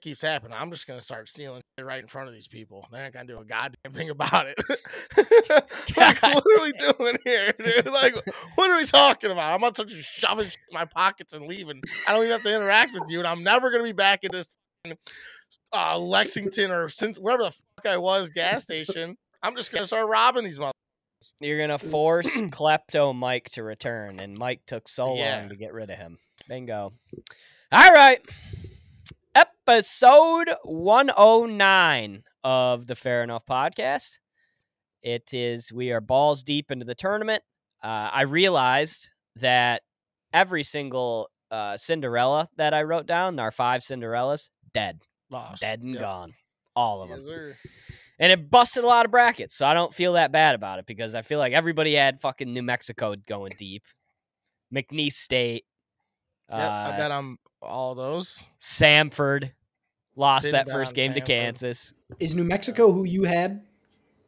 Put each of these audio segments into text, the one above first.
keeps happening, I'm just gonna start stealing right in front of these people. They're not gonna do a goddamn thing about it. like, what are we doing here, dude? Like, what are we talking about? I'm not just shoving shit in my pockets and leaving. I don't even have to interact with you, and I'm never gonna be back in this uh, Lexington or since wherever the fuck I was gas station. I'm just gonna start robbing these motherfuckers. You're gonna force klepto Mike to return, and Mike took so Yeah. long to get rid of him. Bingo. All right. Episode 109 of the Fair Enough podcast. It is we are balls deep into the tournament. Uh, I realized that every single uh, Cinderella that I wrote down, our five Cinderellas, dead, Lost. dead and Yep. gone, all of them sir. and it busted a lot of brackets. So I don't feel that bad about it because I feel like everybody had fucking New Mexico going deep, McNeese State, Yep, uh, I bet I'm all those. Samford lost Didn't that first on game to Kansas. Is New Mexico who you had,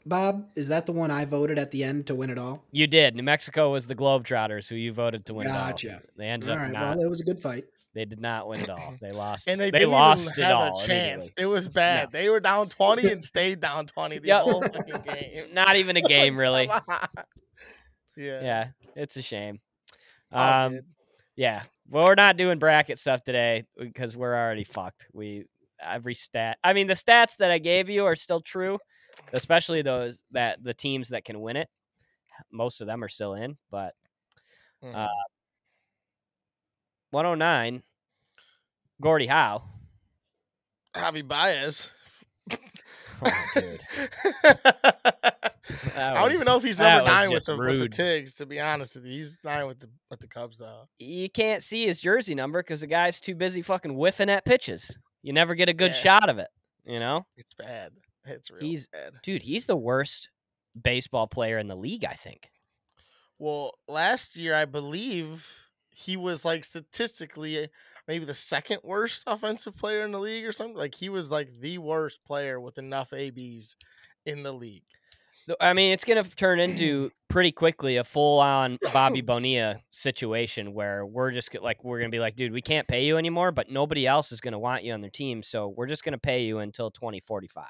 Bob? Is that the one I voted at the end to win it all? You did. New Mexico was the Globetrotters who you voted to win Gotcha. it all. They ended All up right. not. Well, it was a good fight. they did not win it all. They lost. And they, they didn't lost even it have all. a chance. It was bad. They were down 20 and stayed down 20 the Yep. whole fucking game. Not even a game, really. Yeah. Yeah, it's a shame. Um. Yeah. Well, we're not doing bracket stuff today because we're already fucked. We every stat. I mean, the stats that I gave you are still true, especially those that the teams that can win it. Most of them are still in, but Mhm. uh, 109, Gordie Howe. Javy Baez. Oh, dude. I don't even was- know if he's that never was dying with the, with the. Tigs. To be honest with you, he's nine with the with the Cubs though. You can't see his jersey number because the guy's too busy fucking whiffing at pitches. You never get a good Yeah. shot of it. You know, It's bad. It's real He's- bad. dude, he's the worst baseball player in the league. I think. Well, last year I believe he was like statistically eh, maybe the second worst offensive player in the league or something. Like he was like the worst player with enough ABs in the league. I mean, it's going to turn into pretty quickly a full on Bobby Bonilla situation where we're just like, we're going to be like, dude, we can't pay you anymore, but nobody else is going to want you on their team. So we're just going to pay you until 2045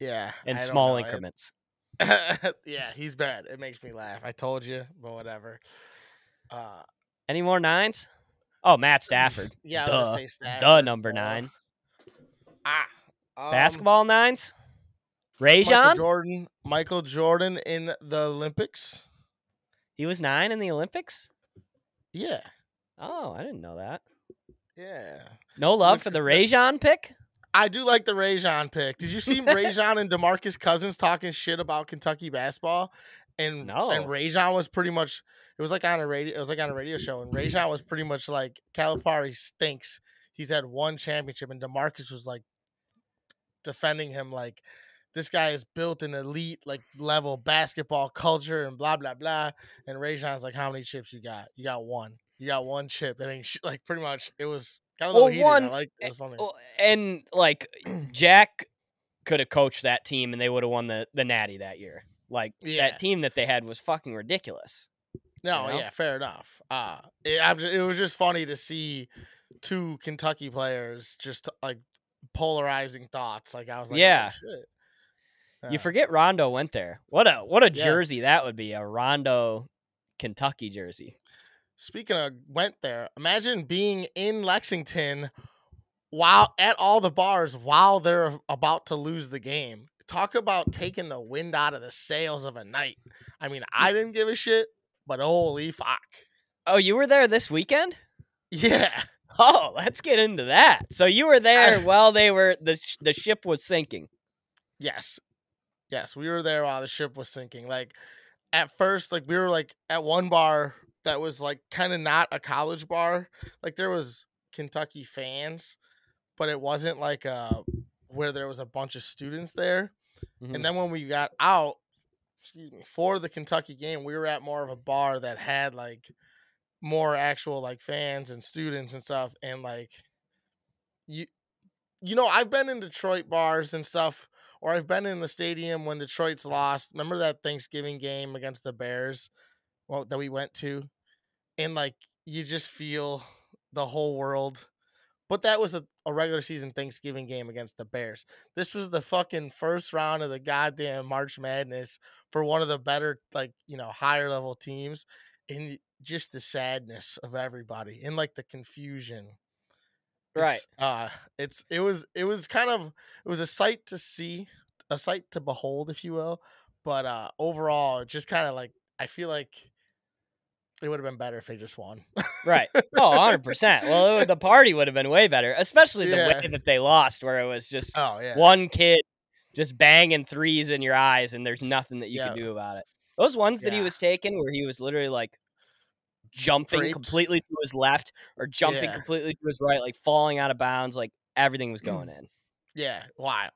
Yeah, in I small know. Increments. yeah, he's bad. It makes me laugh. I told you, but whatever. Uh, Any more nines? Oh, Matt Stafford. yeah, I Duh. was gonna say Duh, Stafford. number uh, nine. Ah, um, Basketball nines? Michael Rajon? Jordan. Michael Jordan in the Olympics. He was nine in the Olympics? Yeah, Oh, I didn't know that. yeah. No love Look for the. Rajon pick? I do like the Rajon pick. Did you see Rajon and Demarcus Cousins talking shit about Kentucky basketball? And No. and Rajon was pretty much it was like on a radio it was like on a radio show and Rajon was pretty much like Calipari stinks. He's had one championship and Demarcus was like defending him like this guy is built an elite like level basketball culture and blah blah blah. And Rajon's like, how many chips you got? You got one. You got one chip. It ain't sh-. like pretty much. It was got a little Well, heated. one- I like it was funny. And like Jack could have coached that team and they would have won the the Natty that year. Like Yeah. that team that they had was fucking ridiculous. No, know? yeah, fair enough. Uh it, it was just funny to see two Kentucky players just like polarizing thoughts. Like I was like, Yeah. oh, You forget Rondo went there. What a what a Yeah. jersey that would be a Rondo Kentucky jersey. Speaking of went there, imagine being in Lexington while at all the bars while they're about to lose the game. Talk about taking the wind out of the sails of a night. I mean, I didn't give a shit, but holy fuck. Oh, you were there this weekend? Yeah. Oh, let's get into that. So you were there while they were the sh- the ship was sinking. Yes. Yes, we were there while the ship was sinking. Like at first, like we were like at one bar that was like kind of not a college bar. Like there was Kentucky fans, but it wasn't like uh where there was a bunch of students there. Mhm. And then when we got out, excuse me, for the Kentucky game, we were at more of a bar that had like more actual like fans and students and stuff and like you you know, I've been in Detroit bars and stuff or I've been in the stadium when Detroit's lost. Remember that Thanksgiving game against the Bears well, that we went to? And like you just feel the whole world. but that was a, a regular season Thanksgiving game against the Bears. This was the fucking first round of the goddamn March Madness for one of the better, like, you know, higher level teams. And just the sadness of everybody and like the confusion. Right. It's, uh it's it was it was kind of it was a sight to see, a sight to behold, if you will. But uh overall, just kind of like I feel like it would have been better if they just won. Right. Oh, 100%. Well, it the party would have been way better, especially the Yeah. way that they lost, where it was just oh yeah. one kid just banging threes in your eyes and there's nothing that you Yeah. can do about it. Those ones that he was taking where he was literally like jumping completely to his left or jumping Yeah. completely to his right, like falling out of bounds, like everything was mm. going in. Yeah, wild.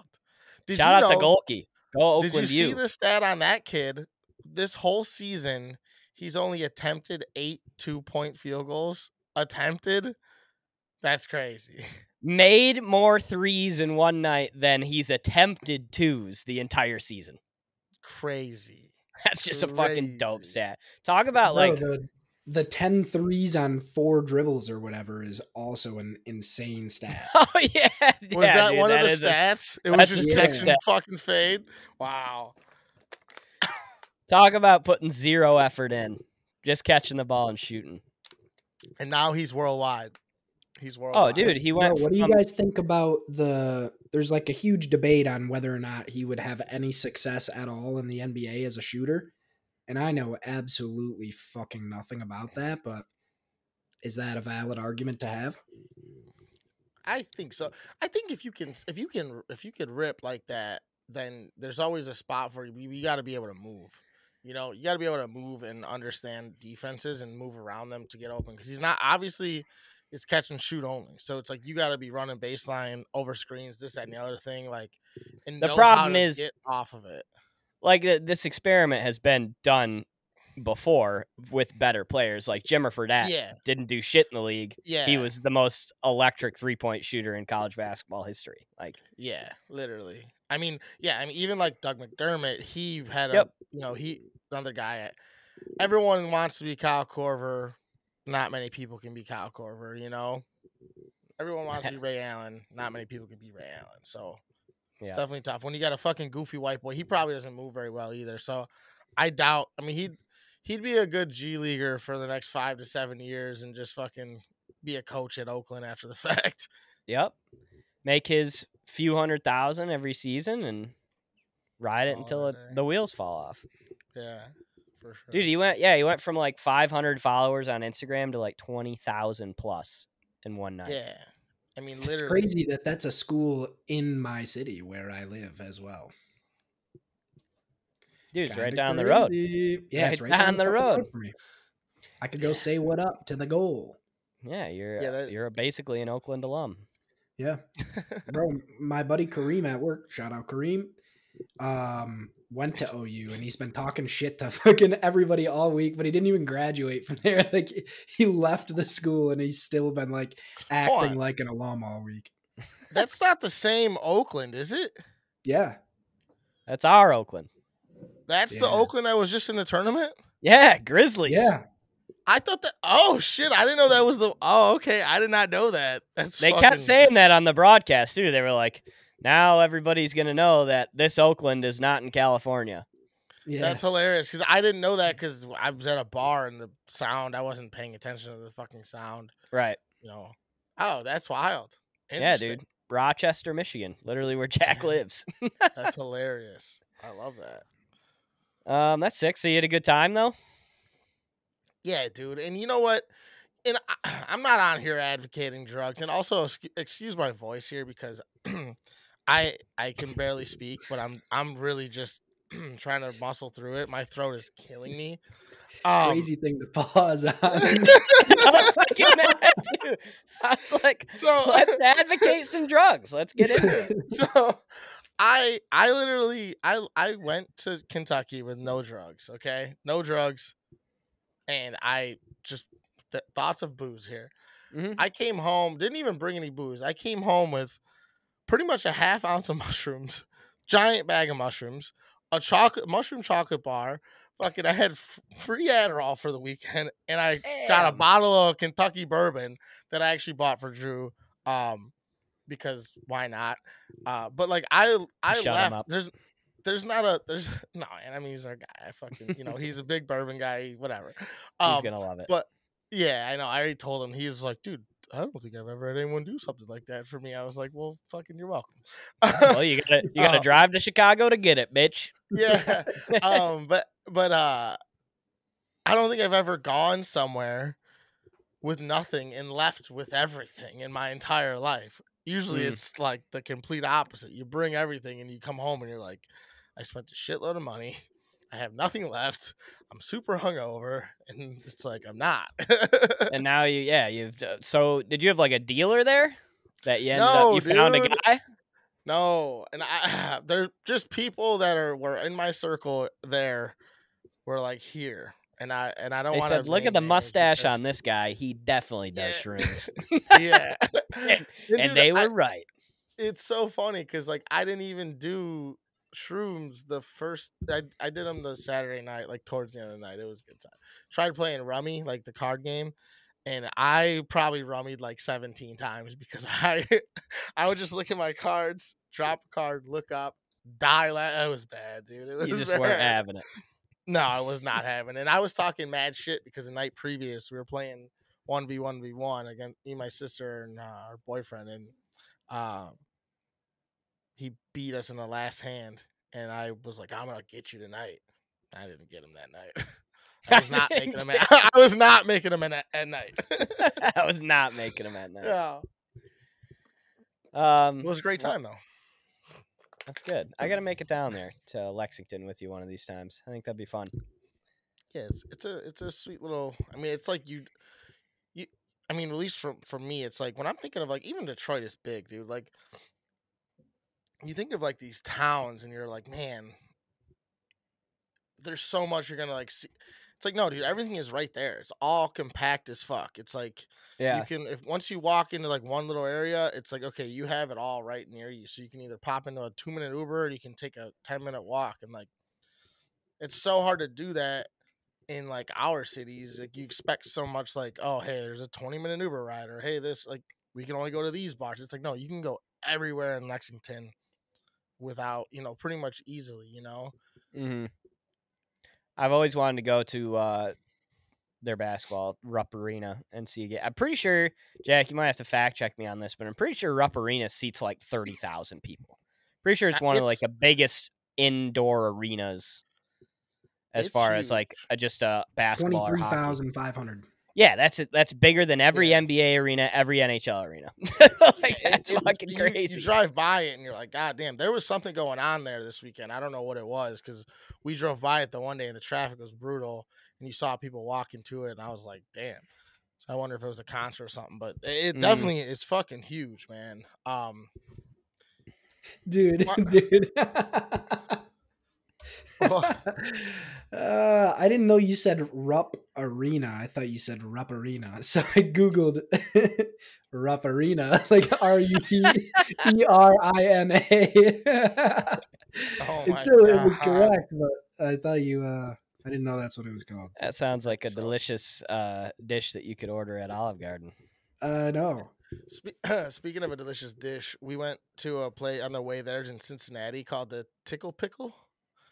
Did Shout you out to know- Gohlke. Go Did you see U. the stat on that kid? This whole season, he's only attempted eight two point field goals. Attempted? That's crazy. Made more threes in one night than he's attempted twos the entire season. Crazy. That's just a fucking dope stat. Talk about Bro, like the, the 10 threes on four dribbles or whatever is also an insane stat. Oh yeah. Was yeah, that dude, one of the is a- stats? it was just stat. section fucking fade. Wow. Talk about putting zero effort in. Just catching the ball and shooting. And now he's worldwide. He's oh, worldwide. Oh, dude, he Bro, went what do you guys think about the there's like a huge debate on whether or not he would have any success at all in the NBA as a shooter. And I know absolutely fucking nothing about that, but is that a valid argument to have? I think so. I think if you can, if you can, if you can rip like that, then there's always a spot for you. You, you got to be able to move. You know, you got to be able to move and understand defenses and move around them to get open. Because he's not obviously it's catch and shoot only. So it's like you got to be running baseline over screens, this that, and the other thing. Like, and The know how problem to is- get off of it. Like th- this experiment has been done before with better players. Like Jimmer Fredette Yeah, didn't do shit in the league. yeah. He was the most electric three point shooter in college basketball history. Like, Yeah, literally. I mean, yeah, I mean, even like Doug McDermott, he had a, Yep. you know, he another guy. At, everyone wants to be Kyle Korver. Not many people can be Kyle Korver. You know, everyone wants to be Ray Allen. Not many people can be Ray Allen. So it's Yeah. definitely tough. When you got a fucking goofy white boy, he probably doesn't move very well either. So I doubt. I mean, he'd he'd be a good G leaguer for the next five to seven years and just fucking be a coach at Oakland after the fact. yep, make his few hundred thousand every season and ride it until it it, a day. the wheels fall off. Yeah, for sure. Dude, he went yeah, he went from like 500 followers on Instagram to like 20,000 plus in one night. Yeah. I mean, It's literally. crazy that that's a school in my city where I live as well. Dude, it's right Kinda down the road. crazy. Yeah, it's Right right down down the road. for me. I could go say what up to the goal. Yeah, you're Yeah, that- you're basically an Oakland alum. Yeah, bro. My buddy Kareem at work, shout out Kareem, um, went to OU and he's been talking shit to fucking everybody all week, but he didn't even graduate from there. Like he left the school and he's still been like acting on. like an alum all week. That's not the same Oakland, is it? Yeah, That's our Oakland. That's the Oakland that was just in the tournament? Yeah, Grizzlies. yeah. I thought that. Oh, shit. I didn't know that was the. Oh, okay. I did not know that. That's They fucking- kept saying that on the broadcast too. They were like, now everybody's going to know that this Oakland is not in California. Yeah, That's hilarious because I didn't know that because I was at a bar and the sound, I wasn't paying attention to the fucking sound, Right. you know. Oh, that's wild. Yeah, dude. Rochester, Michigan. Literally where Jack lives. That's hilarious. I love that. um, that's sick. So you had a good time though? Yeah, dude. And you know what? And I, I'm not on here advocating drugs. And also, excuse my voice here because I I can barely speak, but I'm I'm really just trying to muscle through it. My throat is killing me. Um, crazy thing to pause on. I was like, in that too. I was like, So let's advocate some drugs. Let's get into it. so I I literally I I went to Kentucky with no drugs, okay? No drugs. And I just th- thoughts of booze here. Mhm. I came home, didn't even bring any booze. I came home with pretty much a half ounce of mushrooms, giant bag of mushrooms, a chocolate mushroom chocolate bar. Fucking, I had f- free Adderall for the weekend, and I got a bottle of Kentucky bourbon that I actually bought for Drew. Um, because why not? Uh, but like I I Shut left. There's there's not a there's no enemies our guy. I fucking you know he's a big bourbon guy. Whatever. He's Um, gonna love it. but yeah, I know. I already told him. He's like, dude, I don't think I've ever had anyone do something like that for me. I was like, well, fucking, you're welcome. well, you gotta you gotta uh, drive to Chicago to get it, bitch. yeah. Um, but but uh, I don't think I've ever gone somewhere with nothing and left with everything in my entire life. Usually, Mm. it's like the complete opposite. You bring everything and you come home and you're like, I spent a shitload of money. I have nothing left. I'm super hungover, and it's like I'm not. and now you, yeah, you've. So, did you have like a dealer there that you ended up? No, You found a guy. No, and I they're just people that are were in my circle there were like here. And I and I don't They want said, "Look at the mustache on this guy. He definitely does Yeah. shrooms." Yeah. And- And and dude, they I- were right. it's so funny because like I didn't even do shrooms the first I, I did them the Saturday night, like towards the end of the night. It was a good time. Tried playing rummy, like the card game, and I probably rummied like 17 times because I I would just look at my cards, drop a card, look up, die. La- that was bad, dude. It was You just bad. weren't having it. No, I was not having it. And I was talking mad shit because the night previous we were playing one v one v one against me, my sister, and uh, our boyfriend, and um, he beat us in the last hand. And I was like, "I'm gonna get you tonight." I didn't get him that night. I was not making him. At, I was not making him at, at night. I was not making him at night. Um, it was a great well, time though. That's good. I gotta make it down there to Lexington with you one of these times. I think that'd be fun. yeah, it's it's a it's a sweet little. I mean, it's like you, you. I mean, at least for for me, it's like when I'm thinking of like even Detroit is big, dude. Like you think of like these towns, and you're like, man, there's so much you're gonna like see. It's like no, dude, everything is right there. It's all compact as fuck. It's like Yeah. you can if once you walk into like one little area, it's like okay, you have it all right near you. So you can either pop into a two minute Uber, or you can take a ten minute walk, and like it's so hard to do that in like our cities. Like you expect so much, like oh hey, there's a twenty minute Uber ride, or hey this like we can only go to these bars. It's like no, you can go everywhere in Lexington without you know pretty much easily you know mm-hmm. i've always wanted to go to uh their basketball rupp arena and see again i'm pretty sure jack you might have to fact check me on this but i'm pretty sure rupp arena seats like 30000 people pretty sure it's uh, one it's, of like the biggest indoor arenas as far huge. as like a, just a basketball 23500 yeah, that's it. That's bigger than every Yeah. NBA arena, every NHL arena. like It- that's it's- fucking you, crazy. You drive by it and you're like, God damn, there was something going on there this weekend. I don't know what it was because we drove by it the one day and the traffic was brutal and you saw people walking to it and I was like, damn. So I wonder if it was a concert or something, but it it Mhm. definitely is fucking huge, man. Um, dude, What? dude. What? uh, I didn't know you said Rupp Arena. I thought you said Rupp Arena. So I googled Rupp Arena, like R U P E R I N A. Oh my It still it was correct, but I thought you. uh I didn't know that's what it was called. that sounds like a So- delicious uh, dish that you could order at Olive Garden. Uh, no. Spe- speaking of a delicious dish, we went to a play on the way there in Cincinnati called the Tickle Pickle.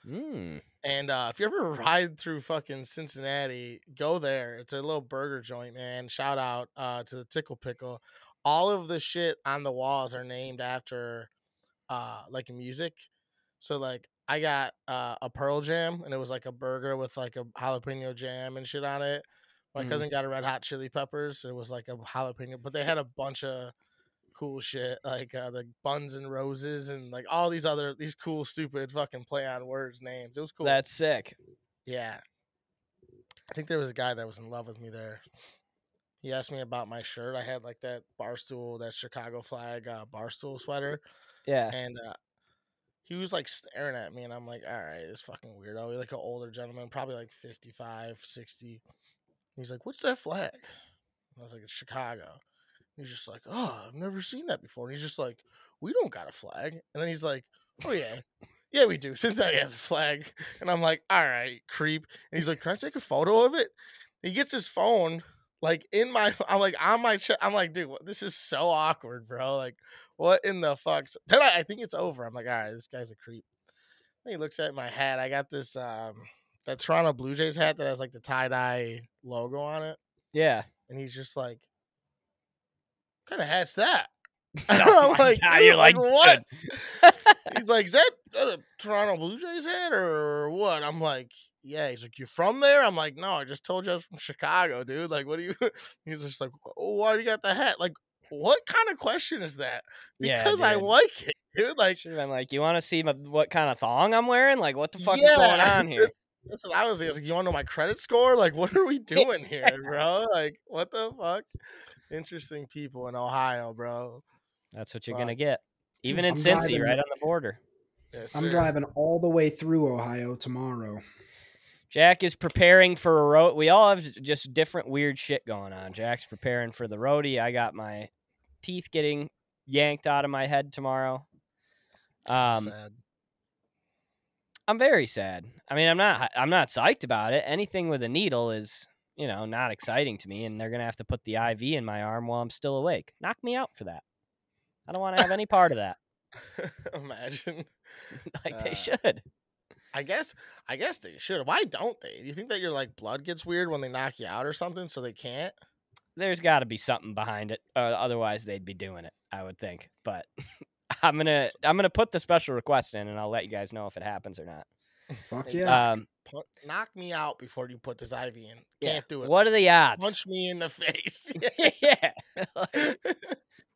Mm. And uh, if you ever ride through fucking Cincinnati, go there. It's a little burger joint, man. Shout out uh, to the Tickle Pickle. All of the shit on the walls are named after uh, like music. So like I got uh, a Pearl Jam, and it was like a burger with like a jalapeno jam and shit on it. My Mm. cousin got a Red Hot Chili Peppers. It was like a jalapeno, but they had a bunch of cool shit like uh, the buns and roses and like all these other these cool stupid fucking play on words names. It was cool. That's sick. yeah. I think there was a guy that was in love with me there. He asked me about my shirt. I had like that barstool, that Chicago flag uh, barstool sweater, Yeah. and uh, he was like staring at me, and I'm like, all right, this fucking weirdo. He's like an older gentleman, probably like 55, 60. He's like, what's that flag? I was like, it's Chicago. He's just like, oh, I've never seen that before. And he's just like, we don't got a flag. And then he's like, oh yeah, yeah we do. Cincinnati has a flag. And I'm like, all right, creep. And he's like, can I take a photo of it? He gets his phone like in my I'm like on my ch- I'm like, dude, this is so awkward, bro. Like, what in the fuck? So- Then I, I think it's over. I'm like, all right, this guy's a creep. Then he looks at my hat. I got this um that Toronto Blue Jays hat that has like the tie dye logo on it, Yeah. and he's just like, "What kind of hat's that?" Oh I'm my like, God, you're like, what? He's like, is that a Toronto Blue Jays hat or what? I'm like, yeah. He's like, you from there? I'm like, no, I just told you I was from Chicago, dude. Like, what do you? He's just like, oh, why do you got the hat? Like, what kind of question is that? Yeah, Because I like it, dude. Like, been like, you want to see my, what kind of thong I'm wearing? Like, what the fuck is going on here? That's, that's what I was. I was like, you want to know my credit score? Like, what are we doing here, bro? Like, what the fuck? Interesting people in Ohio, bro. That's what you're Fuck. gonna get. Even in I'm Cincy, driving- right on the border. Yes, I'm driving all the way through Ohio tomorrow. Jack is preparing for a road. We all have just different weird shit going on. Jack's preparing for the roadie. I got my teeth getting yanked out of my head tomorrow. Um, Sad. I'm very sad. I mean, I'm not. I'm not psyched about it. Anything with a needle is, you know, not exciting to me. And they're gonna have to put the IV in my arm while I'm still awake. Knock me out for that. I don't want to have any part of that. Imagine. like they Uh, should. I guess I guess they should. Why don't they? Do you think that your like blood gets weird when they knock you out or something, so they can't? There's got to be something behind it. Uh, otherwise, they'd be doing it. I would think. But I'm gonna I'm gonna put the special request in, and I'll let you guys know if it happens or not. Fuck yeah. Um, Put, knock me out before you put this IV in. Can't do it. What are the odds? Punch me in the face. yeah.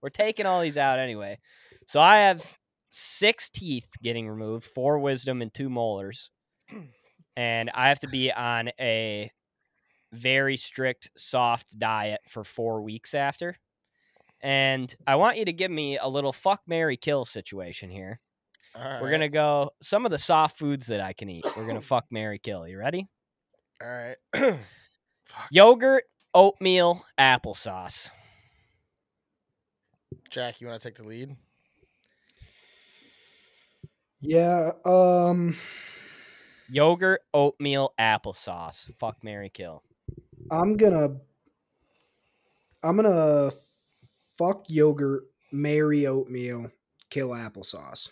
We're taking all these out anyway. So I have six teeth getting removed, four wisdom and two molars. And I have to be on a very strict soft diet for four weeks after. And I want you to give me a little fuck Mary kill situation here. All We're gonna go some of the soft foods that I can eat. We're gonna fuck Mary kill. You ready? All right. Yogurt, oatmeal, applesauce. Jack, you want to take the lead? yeah. Um. Yogurt, oatmeal, applesauce. Fuck Mary kill. I'm gonna. I'm gonna fuck yogurt, marry oatmeal, kill applesauce.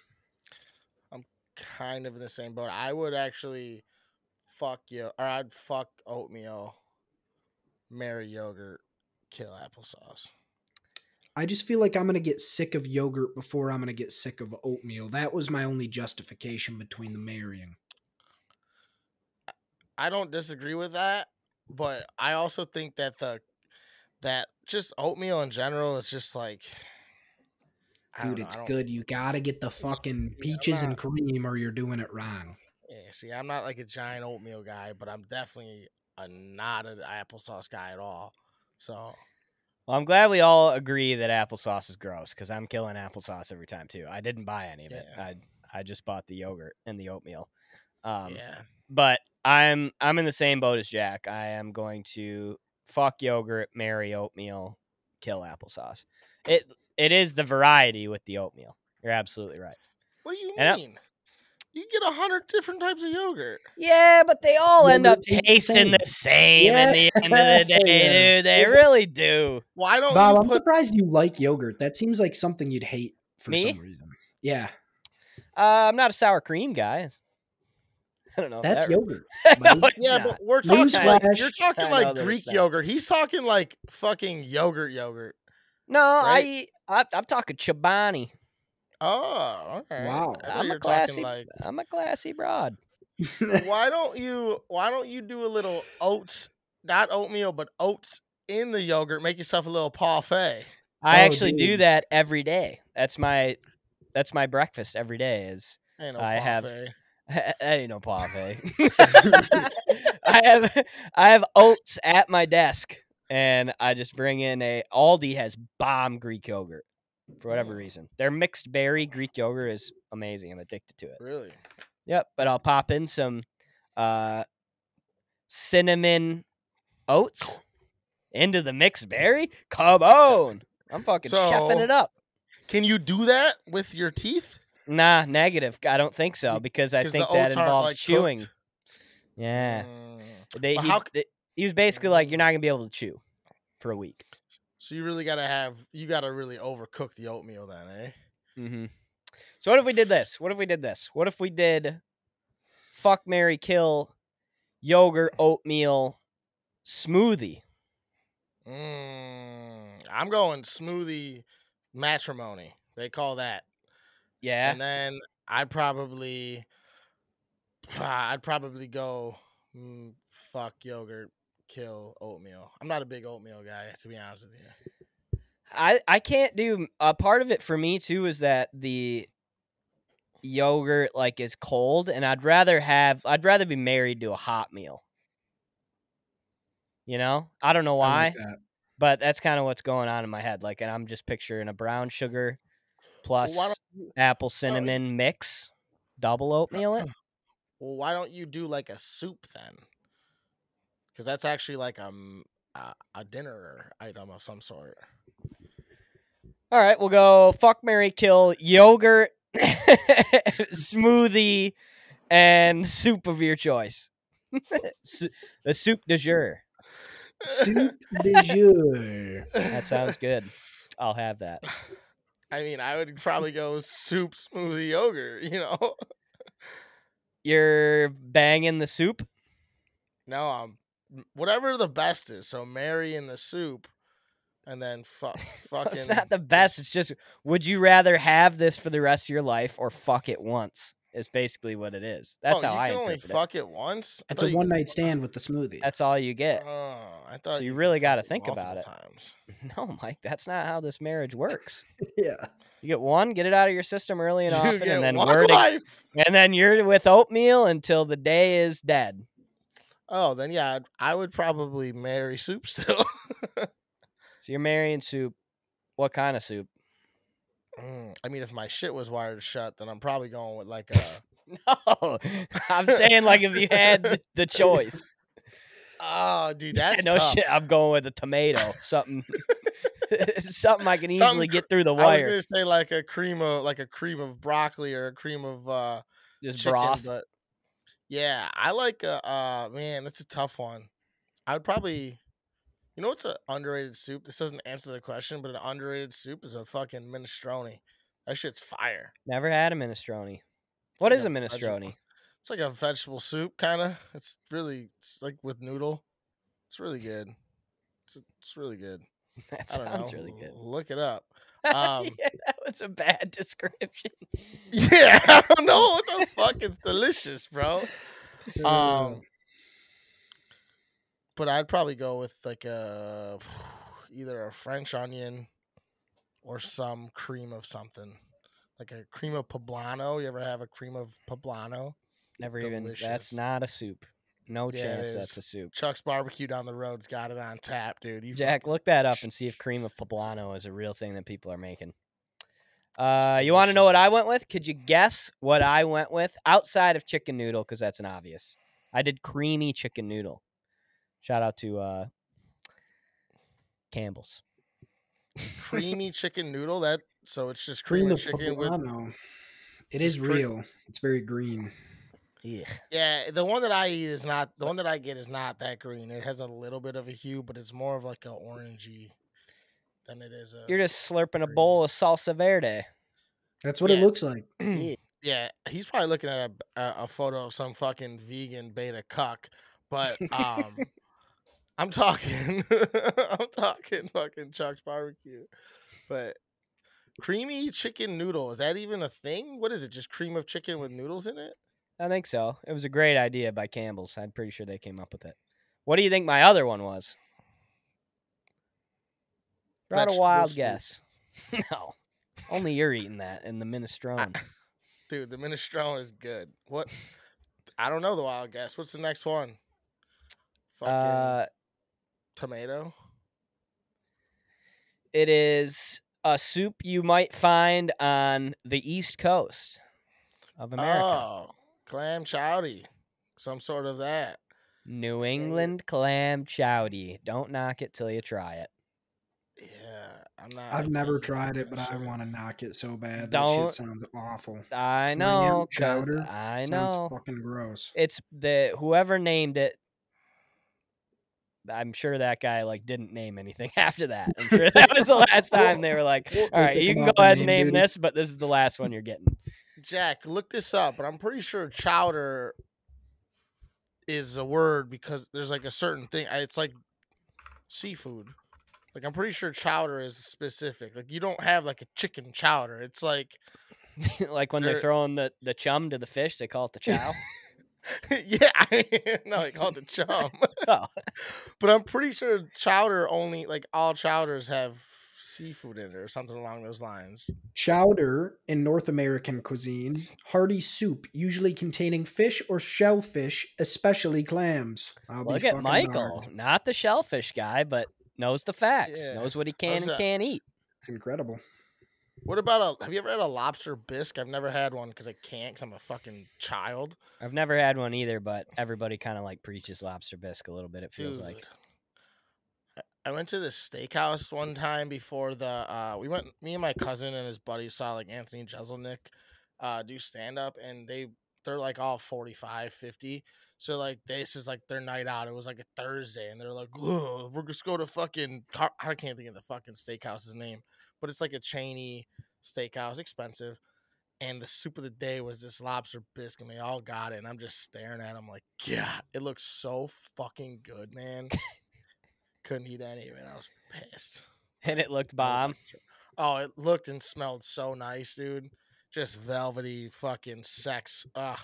I'm kind of in the same boat. I would actually fuck you, or I'd fuck oatmeal, marry yogurt, kill applesauce. I just feel like I'm gonna get sick of yogurt before I'm gonna get sick of oatmeal. That was my only justification between the marrying. I don't disagree with that, but I also think that the that just oatmeal in general is just like Dude, know, it's good. You gotta get the fucking I'm peaches and cream, or you're doing it wrong. Yeah, see, I'm not like a giant oatmeal guy, but I'm definitely a not an applesauce guy at all. So Well, I'm glad we all agree that applesauce is gross because I'm killing applesauce every time too. I didn't buy any of it. Yeah. I I just bought the yogurt and the oatmeal. Um, yeah, But I'm I'm in the same boat as Jack. I am going to fuck yogurt, marry oatmeal, kill applesauce. It it is the variety with the oatmeal. You're absolutely right. what do you And I- mean? You get a hundred different types of yogurt. Yeah, but they all end up Yogurt tastes the tasting the same at the end of the day, Yeah. dude. They really do. Why don't Bob, you I'm surprised you like yogurt. That seems like something you'd hate for Me? some reason. Yeah, Uh, I'm not a sour cream guy. I don't know. that's that- yogurt. No, Yeah, not. but we're talking like you're talking I like Greek yogurt. He's talking like fucking yogurt yogurt. No, I right? eat. I, I'm talking Chobani. Oh, okay. Wow. I thought I'm a classy. talking like I'm a classy broad. why don't you why don't you do a little oats, not oatmeal, but oats in the yogurt, make yourself a little parfait. I Oh, actually do that every day. That's my that's my breakfast every day. Is no I have- parfait. that ain't no parfait. I have I have oats at my desk, and I just bring in a Aldi has bomb Greek yogurt for whatever Mm. reason. Their mixed berry Greek yogurt is amazing. I'm addicted to it. Really? Yep, but I'll pop in some uh cinnamon oats into the mixed berry. Come on. I'm fucking chefing it up. Can you do that with your teeth? Nah, negative. I don't think so because I think that involves like, chewing. cooked? Yeah. Mm. They, he, how c- th- he was basically like, you're not gonna be able to chew. for a week. So you really gotta have you gotta really overcook the oatmeal then, eh? Mm-hmm. So what if we did this? What if we did this? What if we did fuck Mary Kill yogurt oatmeal smoothie? Mm, I'm going smoothie matrimony. They call that. Yeah. And then I'd probably I'd probably go mm, fuck yogurt, kill oatmeal. I'm not a big oatmeal guy, to be honest with you. I I can't do a part of it for me too is that the yogurt like is cold and I'd rather have I'd rather be married to a hot meal. You know? I don't know why, that. but that's kind of what's going on in my head. Like and I'm just picturing a brown sugar plus why don't you- apple cinnamon mix, double oatmeal it. Well, why don't you do like a soup then? Because that's actually like um, a, a dinner item of some sort. All right, we'll go fuck Mary Kill yogurt smoothie and soup of your choice. The soup de jour. Soup de jour. That sounds good. I'll have that. I mean, I would probably go soup smoothie yogurt. You know, You're banging the soup. no, um, whatever the best is. So Mary in the soup, and then fuck, fucking. It's not the best. It's just, would you rather have this for the rest of your life or fuck it once? Is basically what it is. That's oh, how you I can only interpret it. fuck it once. I It's a one night stand with the smoothie. That's all you get. Oh, I thought you could really gotta it think about multiple it. Times. No, Mike, that's not how this marriage works. yeah. You get one, get it out of your system early and You often, get and then one word life. And then you're with oatmeal until the day is dead. Oh, then yeah, I'd, I would probably marry soup still. So you're marrying soup. What kind of soup? Mm, I mean, if my shit was wired shut, then I'm probably going with like a. No, I'm saying like if you had the, the choice. Oh, dude, that's no tough. shit. I'm going with a tomato. Something, something I can easily cr- get through the I was wire. gonna say like a cream of like a cream of broccoli or a cream of uh Just chicken, broth. but yeah, I like a uh man, that's a tough one. I would probably, you know, what's an underrated soup. This doesn't answer the question, but an underrated soup is a fucking minestrone. That shit's fire. Never had a minestrone. It's What like is a vegetable- minestrone? It's like a vegetable soup, kind of. It's really, it's like with noodle. It's really good. It's it's really good. That I don't sounds know. really good. Look it up. Um, yeah, that was a bad description. Yeah, I don't know what the fuck. It's delicious, bro. Um, but I'd probably go with like a either a French onion or some cream of something, like a cream of poblano. You ever have a cream of poblano? Never even. That's not a soup. No Yeah, chance that's a soup. Chuck's barbecue down the road's got it on tap, dude. You Jack, fucking- look that up and see if cream of poblano is a real thing that people are making. Uh, you want to know what I went with? Could you guess what I went with outside of chicken noodle? Because that's an obvious. I did creamy chicken noodle. Shout out to uh, Campbell's. creamy chicken noodle. That so it's just cream cream of chicken with poblano. It is It's cre- real. It's very green. Yeah. Yeah, the one that I eat is not the one that I get is not that green. It has a little bit of a hue, but it's more of like a orangey than it is a. You're just slurping a bowl of salsa verde. That's what it looks like. Yeah. yeah, he's probably looking at a, a, a photo of some fucking vegan beta cuck, but um, I'm talking, I'm talking fucking Chuck's barbecue, but creamy chicken noodle is that even a thing? What is it? Just cream of chicken with noodles in it? I think so. It was a great idea by Campbell's. I'm pretty sure they came up with it. What do you think my other one was? Not a wild guess. no. Only you're eating that in the minestrone. Dude, the minestrone is good. What? I don't know the wild guess. What's the next one? Fucking Uh, tomato. it is a soup you might find on the East Coast of America. Oh, clam chowdy. Some sort of that. New England clam chowdy. Don't knock it till you try it. Yeah, I'm not. I've never tried it, of but I want to knock it so bad. Don't- shit sounds awful. I Clam know. 'cause chowder I sounds know. fucking gross. It's the whoever named it I'm sure that guy like didn't name anything after that. I'm sure that was the last time they were like, "All right, you can go ahead and name this, but this is the last one you're getting." Jack, look this up, but I'm pretty sure chowder is a word because there's like a certain thing. It's like seafood. Like I'm pretty sure chowder is specific. Like you don't have like a chicken chowder. It's like like when they're They're- throwing the the chum to the fish, they call it the chow. yeah, I no, they call it the chum. oh, but I'm pretty sure chowder only like all chowders have seafood in it or something along those lines. Chowder in North American cuisine, hearty soup usually containing fish or shellfish, especially clams. I'll be look at Michael, hard. not the shellfish guy, but knows the facts, Yeah. knows what he can and that? can't eat. It's incredible. What about a? Have you ever had a lobster bisque? I've never had one because I can't. Cause I'm a fucking child. I've never had one either, but everybody kind of like preaches lobster bisque a little bit. It feels like. Dude, I- I went to this steakhouse one time before the uh we went me and my cousin and his buddy saw like Anthony Jeselnik uh do stand up and they they're like all 45 50 so like this is like their night out it was like a Thursday and they're like Ugh, we're just go to fucking Car- I can't think of the fucking steakhouse's name but it's like a chainy steakhouse expensive and the soup of the day was this lobster bisque and they all got it and I'm just staring at them like god it looks so fucking good man couldn't eat any of it. I was pissed. And it looked bomb. Oh, it looked and smelled so nice, dude. Just velvety fucking sex. Ugh.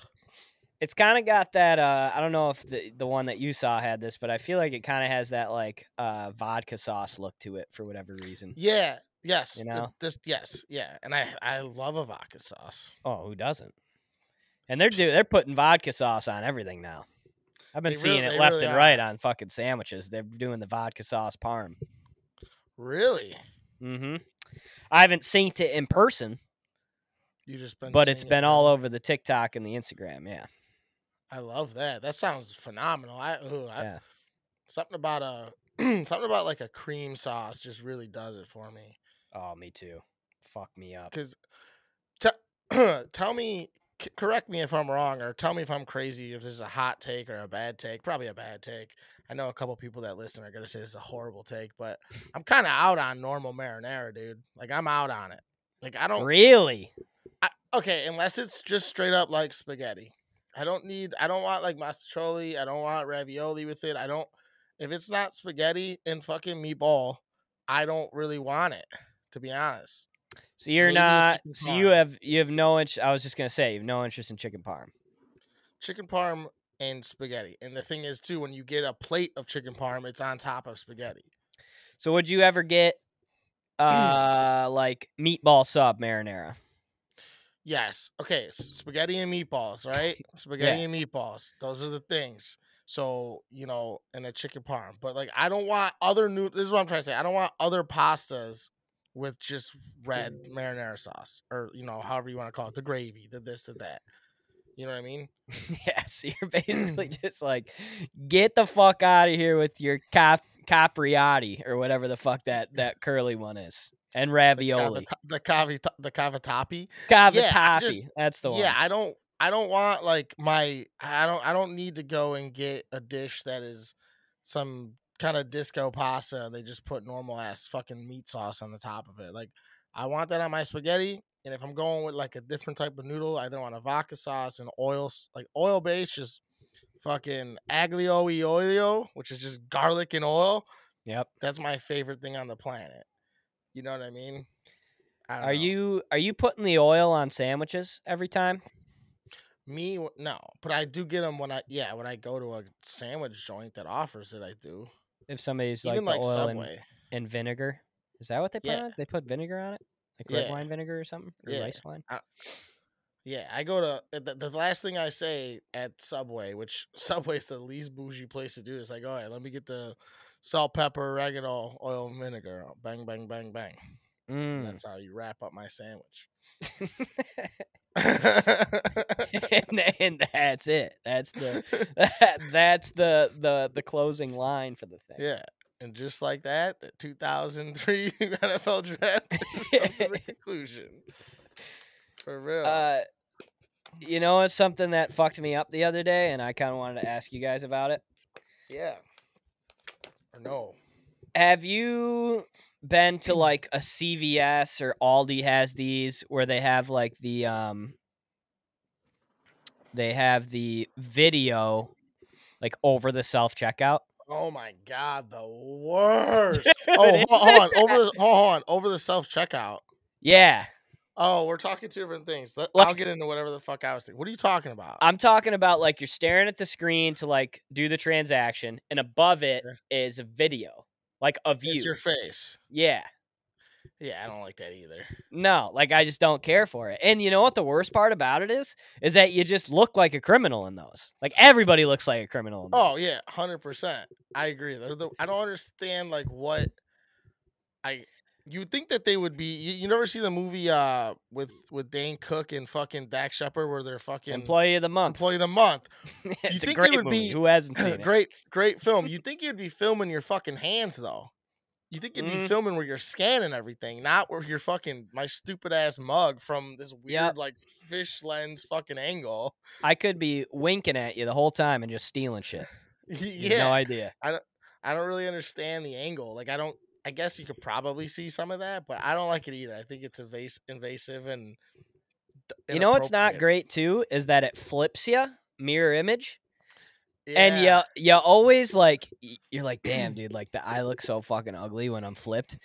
It's kind of got that. Uh, I don't know if the the one that you saw had this, but I feel like it kind of has that like uh, vodka sauce look to it for whatever reason. Yeah. Yes. You know? This. Yes. Yeah. And I I love a vodka sauce. Oh, who doesn't? And they're do they're putting vodka sauce on everything now. I've been They seeing real- it left really and are. right on fucking sandwiches. They're doing the vodka sauce parm. Really? Mm-hmm. I haven't seen it in person, You just been. but it's seeing it been all over the TikTok and the Instagram. Yeah, I love that. That sounds phenomenal. I, ooh, I yeah. something about a something about like a cream sauce just really does it for me. Oh, me too. Fuck me up. Because tell me, c- correct me if I'm wrong, or tell me if I'm crazy. If this is a hot take or a bad take, probably a bad take. I know a couple people that listen are gonna say this is a horrible take, but I'm kind of out on normal marinara, dude. Like I'm out on it. Like I don't. Really? I, okay, unless it's just straight up like spaghetti. I don't need. I don't want like mostaccioli. I don't want ravioli with it. I don't. If it's not spaghetti and fucking meatball, I don't really want it. To be honest. So you're Maybe not. So you have you have no interest. I was just gonna say you have no interest in chicken parm. chicken parm and spaghetti. And the thing is too, when you get a plate of chicken parm, it's on top of spaghetti. So would you ever get uh like meatball sub marinara? Yes. Okay. Spaghetti and meatballs, right? Spaghetti and meatballs. Those are the things. So you know, and a chicken parm. But like, I don't want other new. This is what I'm trying to say. I don't want other pastas with just red mm. marinara sauce, or you know, however you want to call it, the gravy, the this, the that. You know what I mean? yeah. So you're basically just like, get the fuck out of here with your cap capriati or whatever the fuck that that curly one is, and ravioli. The cavi, the cavatappi. Cavatappi. just- That's the one. yeah i don't i don't want like my i don't i don't need to go and get a dish that is some kind of disco pasta and they just put normal ass fucking meat sauce on the top of it like i want that on my spaghetti and if i'm going with like a different type of noodle i don't want a vodka sauce and oil like oil based just fucking aglio e olio which is just garlic and oil Yep. that's my favorite thing on the planet you know what i mean I Are know. you are you putting the oil on sandwiches every time? Me, no, but I do get them when I yeah when I go to a sandwich joint that offers it. I do If somebody's like like oil and, and vinegar, is that what they put Yeah. on? it? They put vinegar on it, like red Yeah. wine vinegar or something, or Yeah. rice wine. Yeah, I go to uh, the, the last thing I say at Subway, which Subway's the least bougie place to do. Is like, all right, let me get the salt, pepper, oregano, oil, and vinegar. Bang, bang, bang, bang. Mm. That's how you wrap up my sandwich. and, and that's it. That's the that, that's the the the closing line for the thing. yeah, and just like that, the 2003 NFL draft comes to the conclusion. For real. Uh, you know, it's something that fucked me up the other day, and I kind of wanted to ask you guys about it. yeah. Or no? Have you been to like a CVS or Aldi has these where they have like the um they have the video like over the self checkout? Oh my god, the worst. Dude, oh, hold, hold on, over the hold on, over the self checkout. Yeah. Oh, we're talking two different things. Let, I'll get into whatever the fuck I was thinking. What are you talking about? I'm talking about like you're staring at the screen to like do the transaction and above it is Okay. a video. Like a view. It's your face. yeah. Yeah, I don't like that either. No, like I just don't care for it. And you know what the worst part about it is? Is that you just look like a criminal in those. Like everybody looks like a criminal in oh, those. Oh yeah, hundred percent. I agree. The, I don't understand like what I. You think that they would be. You, you never see the movie uh with with Dane Cook and fucking Dax Shepard where they're fucking Employee of the month. employee of the month. it's a think they great would movie. be- Who hasn't seen it? great, great film. You think you'd be filming your fucking hands though. You think you'd be Mhm. filming where you're scanning everything, not where you're fucking my stupid ass mug from this weird Yep. like fish lens fucking angle. I could be winking at you the whole time and just stealing shit. You have yeah, No idea. I don't. I don't really understand the angle. Like I don't. I guess you could probably see some of that, but I don't like it either. I think it's invas- invasive and. You know what's not great too is that it flips you mirror image, and Yeah. you you always like you're like, damn, dude, like the eye looks so fucking ugly when I'm flipped.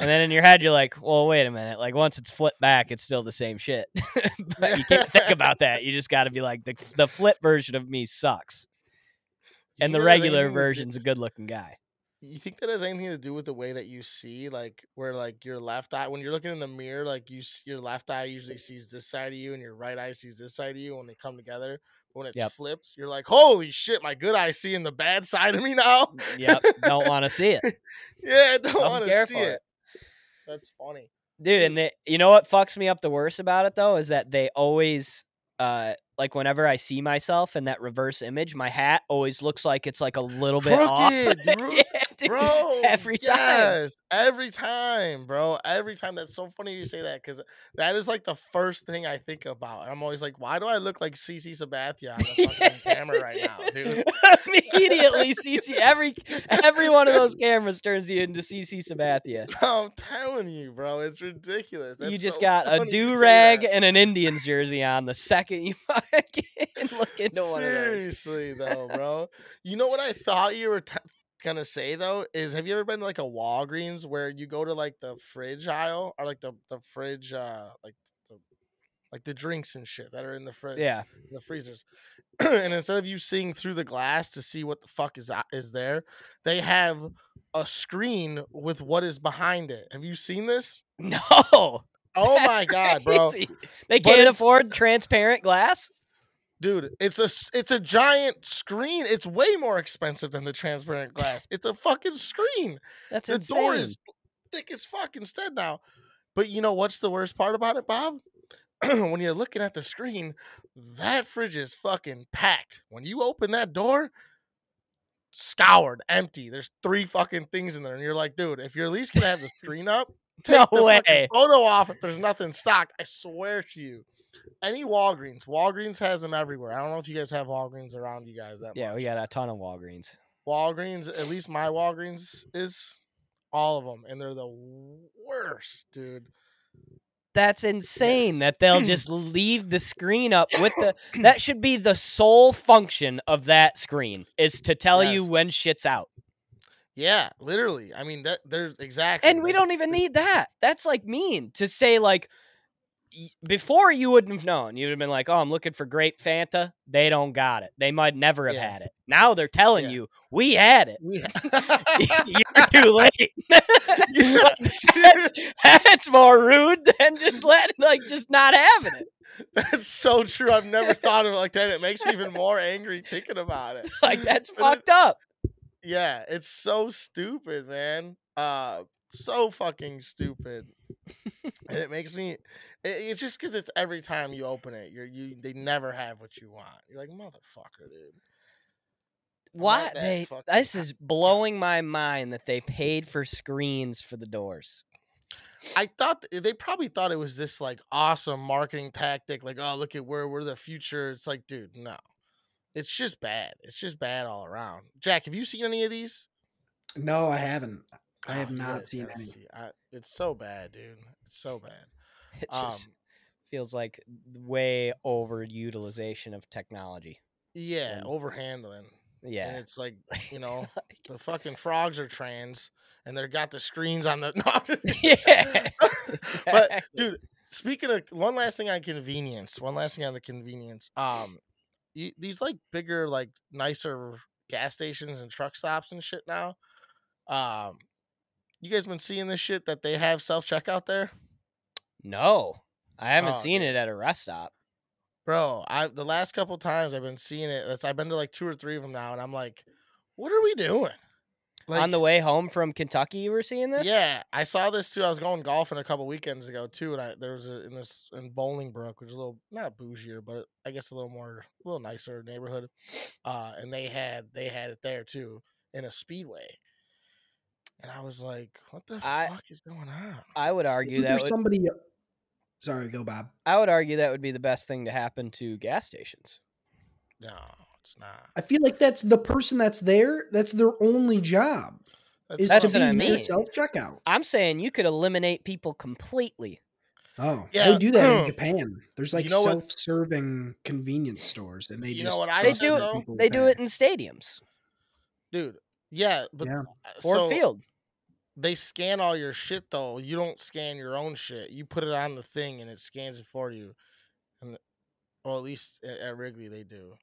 And then in your head, you're like, well, wait a minute. Like once it's flipped back, it's still the same shit. but you can't think about that. You just got to be like, the the flip version of me sucks, and the regular anything to do- version's a good looking guy. You think that has anything to do with the way that you see, like where like your left eye, when you're looking in the mirror, like you your left eye usually sees this side of you, and your right eye sees this side of you. When they come together, but when it's Yep. flipped, you're like, "Holy shit, my good eye seeing the bad side of me now." Yep, don't want to see it. yeah, Don't want to see it. it. That's funny. dude and they, you know what fucks me up the worst about it though is that they always uh like whenever i see myself in that reverse image my hat always looks like it's like a little bit off Crooked, bro. yeah, dude, bro. every time yes, every time, bro. Every time. That's so funny you say that because that is like the first thing I think about. I'm always like, why do I look like CC Sabathia on the fucking camera right now, dude? immediately cc every every one of those cameras turns you into cc sabathia I'm telling you, bro, it's ridiculous. you just so got a say do-rag and an indians jersey on the second you fucking look into one of those Seriously, though, bro. You know what I thought you were t- gonna say though is, have you ever been to like a Walgreens where you go to like the fridge aisle or like the the fridge, uh, like the like the drinks and shit that are in the fridge, yeah the freezers, and instead of you seeing through the glass to see what the fuck is is there, they have a screen with what is behind it. Have you seen this? no Oh That's my god, bro! crazy. They can't afford transparent glass. Dude, it's a it's a giant screen. It's way more expensive than the transparent glass. It's a fucking screen. That's The insane. door is thick as fuck instead now. But you know what's the worst part about it, Bob? when you're looking at the screen, that fridge is fucking packed. When you open that door, scoured, empty. There's three fucking things in there, and you're like, dude, if you're at least gonna have the screen up, take No the way. photo off if there's nothing stocked. I swear to you. Any Walgreens, Walgreens has them everywhere. I don't know if you guys have Walgreens around you guys that yeah, much. we got a ton of Walgreens. Walgreens, at least my Walgreens is all of them, and they're the worst, dude. That's insane that they'll just leave the screen up with the that should be the sole function of that screen is to tell you when shit's out. Yeah, literally. I mean, that there's exactly. And we don't even need that. That's like mean to say like before you wouldn't have known. You'd have been like, "Oh, I'm looking for grape Fanta." They don't got it. They might never have Yeah. had it. Now they're telling Yeah. you, "We had it." We, You're too late. Yeah, that's, that's more rude than just letting, like, just not having it. That's so true. I've never thought of it like that. It makes me even more angry thinking about it. Like, that's But it- fucked up. Yeah, it's so stupid, man. Uh, so fucking stupid. and it makes me. It, it's just because it's every time you open it, you're you. They never have what you want. You're like motherfucker, dude. What they? This is blowing my mind that they paid for screens for the doors. I thought they probably thought it was this like awesome marketing tactic, like oh look at where we're the future. It's like, dude, no, it's just bad. It's just bad all around. Jack, have you seen any of these? No, I haven't. I Oh, have you not seen any. see- I, it's so bad, dude. It's so bad. It Um, just feels like way overutilization of technology. yeah, And- overhandling. Yeah, and it's like, you know, the fucking frogs are trans and they're got the screens on the. No, yeah. but dude, speaking of one last thing on convenience, one last thing on the convenience. Um, these like bigger, like nicer gas stations and truck stops and shit now. Um, you guys been seeing this shit that they have self checkout there, No, I haven't Oh, seen it at a rest stop. bro? I the last couple times I've been seeing it. I've been to like two or three of them now, and I'm like, what are we doing? On the way home from Kentucky, you were seeing this? Yeah, I saw this too. I was going golfing a couple weekends ago too, and I there was a, in this in Bolingbrook, which is a little not bougier, but I guess a little more, a little nicer neighborhood. Uh, and they had they had it there too in a speedway, and I was like, "What the I- fuck is going on?" I would I argue think that there's would, somebody. Sorry, go Bob. I would argue that would be the best thing to happen to gas stations. No, it's not. I feel like that's the person that's there. That's their only job is That's to what be I near mean. self checkout. I'm saying you could eliminate people completely. Oh, Yeah, they do that in Japan. There's like You know self-serving convenience stores, and they You just know what I They do let though? people They do it in stadiums. dude. Yeah, but Yeah. uh, Ford so Field. they scan all your shit though. You don't scan your own shit. You put it on the thing and it scans it for you. And well, at least at, at Wrigley they do.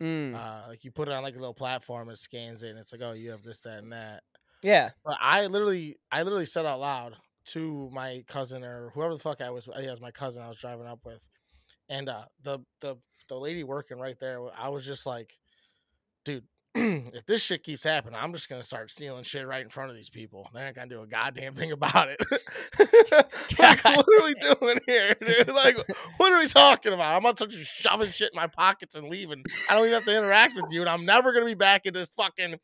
Mm, Uh, like you put it on like a little platform, it scans it, and it's like, oh, you have this, that, and that. yeah. But I literally, I literally said out loud to my cousin or whoever the fuck I was. Yeah, it was my cousin I was driving up with, and uh, the the the lady working right there. I was just like, dude. if this shit keeps happening, I'm just gonna start stealing shit right in front of these people. They ain't gonna do a goddamn thing about it. like, what are we doing here, dude? Like, what are we talking about? I'm not just shoving shit in my pockets and leaving. I don't even have to interact with you, and I'm never gonna be back in this fucking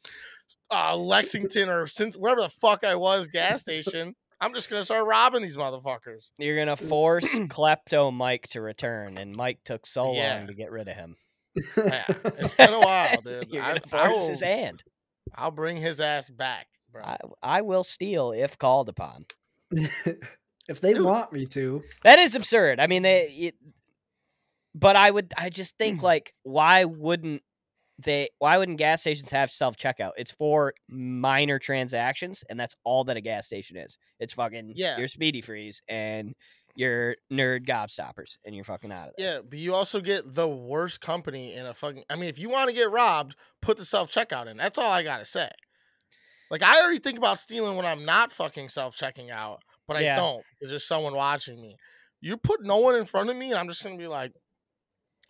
uh, Lexington or since wherever the fuck I was gas station. I'm just gonna start robbing these motherfuckers. You're gonna force klepto Mike to return, and Mike took so Yeah. long to get rid of him. Yeah, it's been a while, dude. You're I, gonna I force his will- hand. I'll bring his ass back, bro. I, I will steal if called upon. if they Dude. want me to, That is absurd. I mean, they. It, but I would. I just think like, why wouldn't they? Why wouldn't gas stations have self checkout? It's for minor transactions, and that's all that a gas station is. It's fucking Yeah. your speedy freeze and your nerd gobstoppers, and you're fucking out of there. Yeah, but you also get the worst company in a fucking. I mean, if you want to get robbed, put the self checkout in. That's all I gotta say. Like I already think about stealing when I'm not fucking self checking out, but I Yeah. don't because there's someone watching me. You put no one in front of me, and I'm just gonna be like,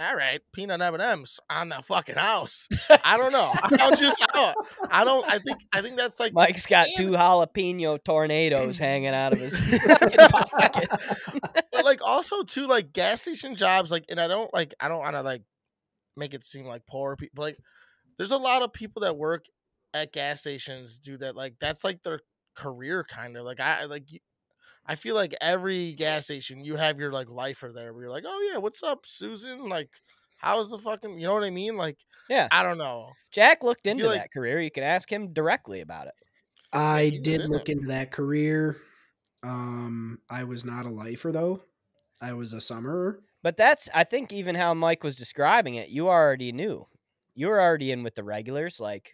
"All right, peanut M and M's on the fucking house." I don't know. I just I don't, just I don't. I think I think that's like Mike's got Damn two jalapeno tornadoes hanging out of his pocket. but like also too like gas station jobs like and i don't like i don't want to like make it seem like poor people like there's a lot of people that work at gas stations do that like that's like their career kind of like i like i feel like every gas station you have your like lifer there where you're like oh yeah what's up susan like how's the fucking you know what i mean like Yeah. i don't know Jack looked into feel like- that career. You can ask him directly about it. I he was did look it. into that career. Um, I was not a lifer though. I was a summerer. But that's, I think, even how Mike was describing it, you already knew. You were already in with the regulars. Like,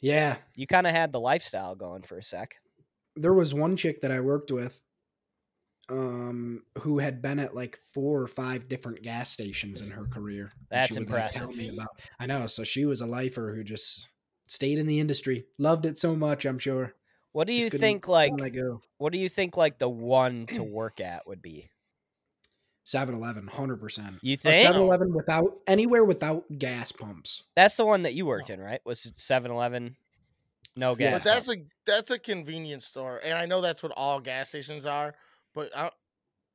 Yeah, you kind of had the lifestyle going for a sec. There was one chick that I worked with um who had been at like four or five different gas stations in her career. That's she would, like, tell impressive. me about- I know, so she was a lifer who just stayed in the industry. Loved it so much, I'm sure. What do you think, like, what do you think, like, the one to work at would be? 7-Eleven, 100%. You think? 7-Eleven without anywhere without gas pumps. That's the one that you worked in, right? Was 7 Eleven? No Yeah. gas. but that's a that's a convenience store and i know that's what all gas stations are but I,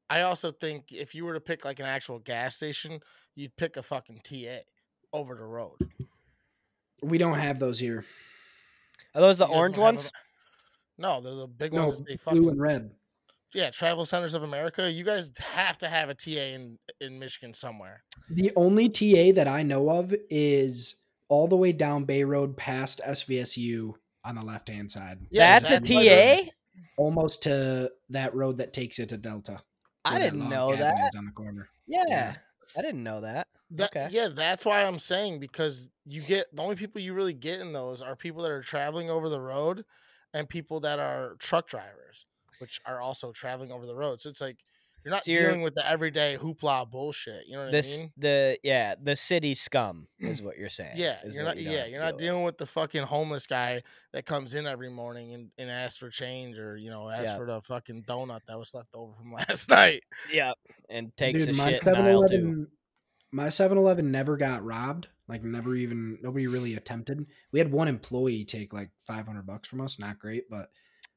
I also think if you were to pick like an actual gas station you'd pick a fucking ta over the road We don't have those here. Are those the You orange ones? them- no they're the big No, ones that they blue fucking and red. yeah travel centers of america you guys have to have a ta in in michigan somewhere The only TA that I know of is all the way down Bay Road past SVSU on the left hand side. Yeah, That's a that's like- TA. Almost to that road that takes you to Delta. I didn't know cabin that. is on the corner. Yeah, Yeah. I didn't know that. That, Okay. Yeah, that's why I'm saying because you get the only people you really get in those are people that are traveling over the road and people that are truck drivers, which are also traveling over the road. So it's like you're not So you're- dealing with the everyday hoopla bullshit. You know what This I mean? the yeah the city scum is what you're saying. Yeah, you're not. you yeah, you're not deal with. dealing with the fucking homeless guy that comes in every morning and, and asks for change or you know asks Yeah. for the fucking donut that was left over from last night. Yeah, and takes Dude, a my shit in aisle two. 7-Eleven, my 7-Eleven never got robbed. Like never even nobody really attempted. We had one employee take like 500 bucks from us. Not great, but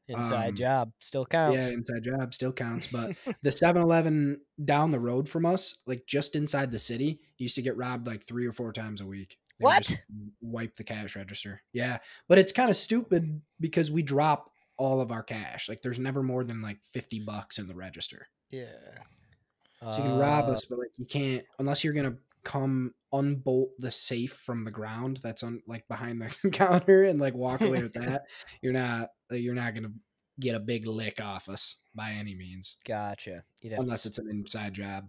Inside um, job still counts. yeah, inside job still counts. But the 7-Eleven down the road from us, like just inside the city, used to get robbed like three or four times a week. They just Wipe the cash register. Yeah, but it's kind of stupid because we drop all of our cash. Like there's never more than like 50 bucks in the register. Yeah, So you can rob Uh, us, but like you can't unless you're gonna come unbolt the safe from the ground that's on like behind the counter and like walk away with that. You're not like, you're not gonna get a big lick off us by any means, Gotcha. You'd to unless it's an inside job.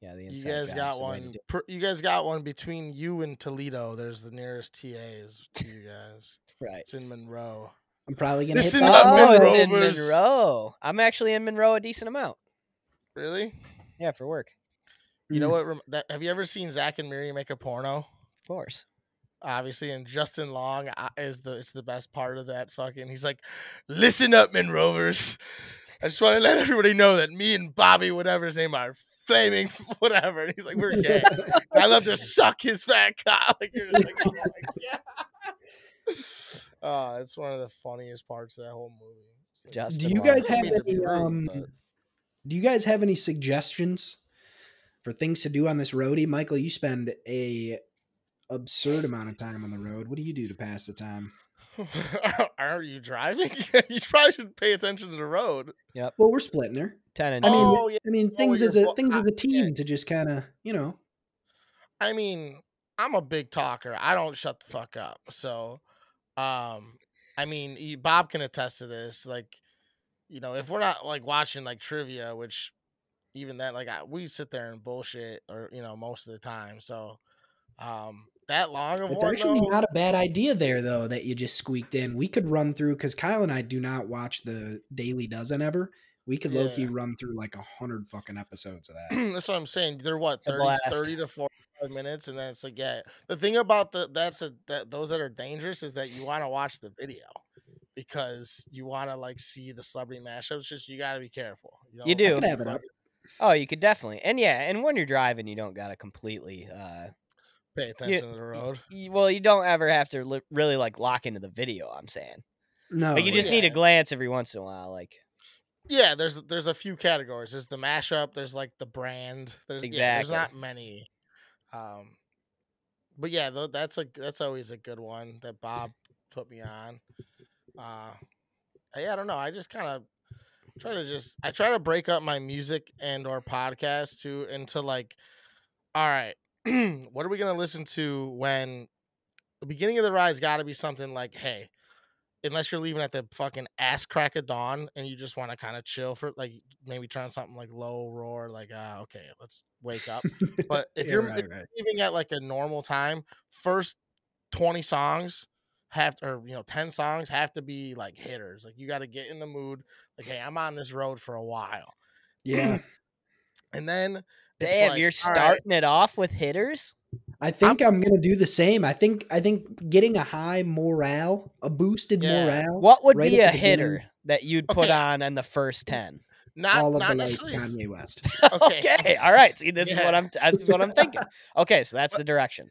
yeah. The you inside guys job's got the way to one. Per, you guys got one between you and Toledo. There's the nearest TAs to you guys. right. It's in Monroe. I'm probably gonna hit Listen that. up, Oh, it's in Monroe. I'm actually in Monroe a decent amount. Really? Yeah, for work, You know Mm. what? That, have you ever seen Zack and Miri make a porno? of course. Obviously, and Justin Long uh, is the it's the best part of that fucking. He's like, "Listen up, men rovers. I just want to let everybody know that me and Bobby, whatever his name are, flaming whatever." And he's like, "We're gay." And I love to suck his fat cock. Like, you're just like, oh my god. Oh, it's one of the funniest parts of that whole movie. It's like, Just- Do you Long. guys have don't mean to be any rude, um? but- Do you guys have any suggestions for things to do on this roadie? Michael, you spend a absurd amount of time on the road. What do you do to pass the time? Are you driving? you probably should pay attention to the road. Yeah. Well, we're splitting her. Ten and I mean, Oh, yeah. I mean, Oh, things you're as a fu- things as I- a team to just kind of, you know. I mean, I'm a big talker. I don't shut the fuck up. So, um, I mean, Bob can attest to this. Like, you know, if we're not like watching like trivia, which even then, like, I, we sit there and bullshit, or you know, most of the time. So, um, that long of It's one, actually though? not a bad idea there, though, that you just squeaked in. We could run through because Kyle and I do not watch the Daily Dozen ever. We could low key run through like a hundred fucking episodes of that. that's what I'm saying. They're what 30, blast. 30 to 45 minutes, and then it's like, yeah. The thing about the that's a that those that are dangerous is that you want to watch the video because you want to like see the celebrity mashups. Just you got to be careful. You don't do. have it up. Oh, you could definitely, and yeah, and when you're driving, you don't gotta completely. uh Pay attention to the road. y- Well, you don't ever have to li- really like lock into the video. I'm saying, No, like you just need a glance every once in a while. Like Yeah, there's there's a few categories. There's the mashup. There's like the brand. There's yeah, there's not many. Um, but yeah, tho- that's a that's always a good one that Bob put me on. Uh, yeah, I don't know. I just kind of try to just I try to break up my music and or podcast to into like, all right, what are we gonna listen to when the beginning of the ride's got to be something like, hey, unless you're leaving at the fucking ass crack of dawn and you just want to kind of chill for like maybe try on something like low roar, like uh, okay, let's wake up. But if Yeah, you're right, right. leaving at like a normal time, first twenty songs have to, or you know, ten songs have to be like hitters. Like you got to get in the mood. Like, hey, I'm on this road for a while, yeah, and then damn, like, you're all right, starting it off with hitters. I think I'm, gonna do the same. I think I think getting a high morale, a boosted Yeah. morale, What would right be a the beginning. hitter that you'd put Okay. on in the first ten? not all of not the like necessarily. Kanye West. Okay. okay, all right. See, this is what I'm. This is what I'm thinking. Okay, so that's the direction.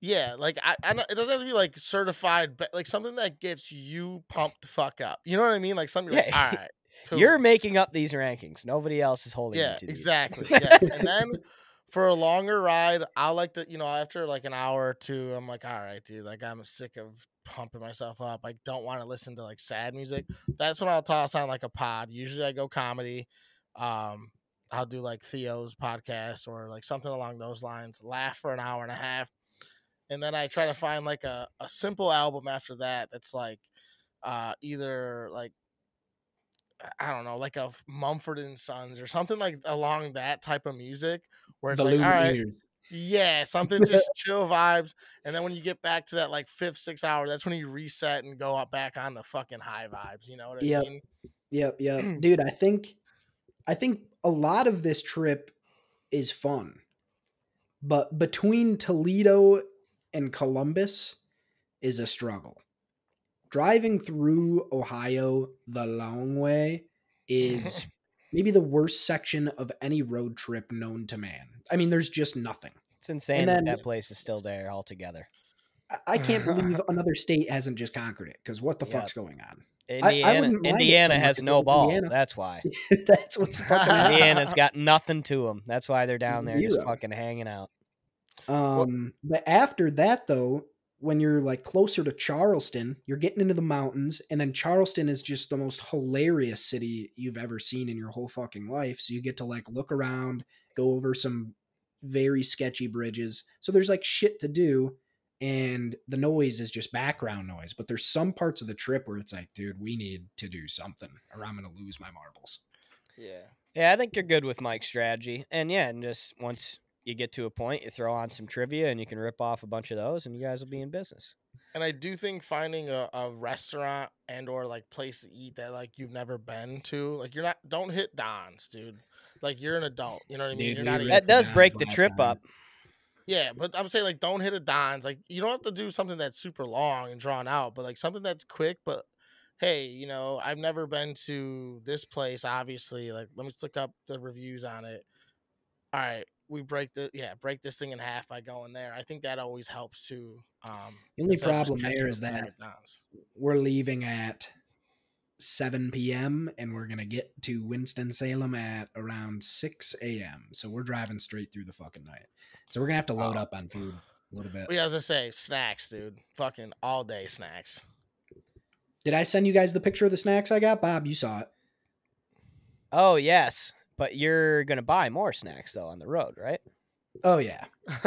Yeah, like I, I know it doesn't have to be like certified, but like something that gets you pumped the fuck up. You know what I mean? Like something. You're like, All right, You're making up these rankings. Nobody else is holding you yeah, to these. exactly. yes. And then for a longer ride, I like to, you know, after like an hour or two, I'm like, all right, dude, like I'm sick of pumping myself up. I don't want to listen to like sad music. That's when I'll toss on like a pod. Usually I go comedy. Um, I'll do like Theo's podcast or like something along those lines. Laugh for an hour and a half, and then I try to find like a, a simple album after that that's like uh either like I don't know, like a Mumford and Sons or something like along that type of music where it's The like, all right, Lumineers. yeah, something just chill vibes. And then when you get back to that like fifth, sixth hour, that's when you reset and go up back on the fucking high vibes. You know what I Yep. mean? Yep, yep. Dude, I think I think a lot of this trip is fun. But between Toledo and Columbus is a struggle. Driving through Ohio the long way is maybe the worst section of any road trip known to man. I mean, there's just nothing. It's insane then- that that place is still there altogether. I- I can't believe another state hasn't just conquered it because what the Yep. fuck's going on? Indiana, wouldn't mind it so has no balls. Indiana. That's why. That's what's fucking Indiana's got nothing to them. That's why they're down there just fucking hanging out. Um, but after that, though, when you're like closer to Charleston, you're getting into the mountains, and then Charleston is just the most hilarious city you've ever seen in your whole fucking life. So you get to like look around, go over some very sketchy bridges. So there's like shit to do, and the noise is just background noise. But there's some parts of the trip where it's like, dude, we need to do something, or I'm gonna lose my marbles. Yeah. Yeah, I think you're good with Mike's strategy. And yeah, and just once you get to a point, you throw on some trivia and you can rip off a bunch of those and you guys will be in business. And I do think finding a, a restaurant and or like place to eat that like you've never been to, like you're not don't hit Don's, dude. Like you're an adult, you know what I mean? Dude, you're not were even at That does break the trip time. up. Yeah, but I'm saying like don't hit a Don's. Like you don't have to do something that's super long and drawn out, but like something that's quick. But hey, you know, I've never been to this place. Obviously, like let me just look up the reviews on it. All right, we break the yeah break this thing in half by going there. I think that always helps too. Um, The only instead of just problem catching there a is plane that at we're leaving at 7 p.m. and we're gonna get to Winston Salem at around 6 a.m. So we're driving straight through the fucking night. So we're gonna have to load Oh. up on food a little bit. Well, yeah, as I say, snacks, dude. Fucking all day snacks. Did I send you guys the picture of the snacks I got, Bob? You saw it. Oh, yes. But you're going to buy more snacks, though, on the road, right? Oh yeah,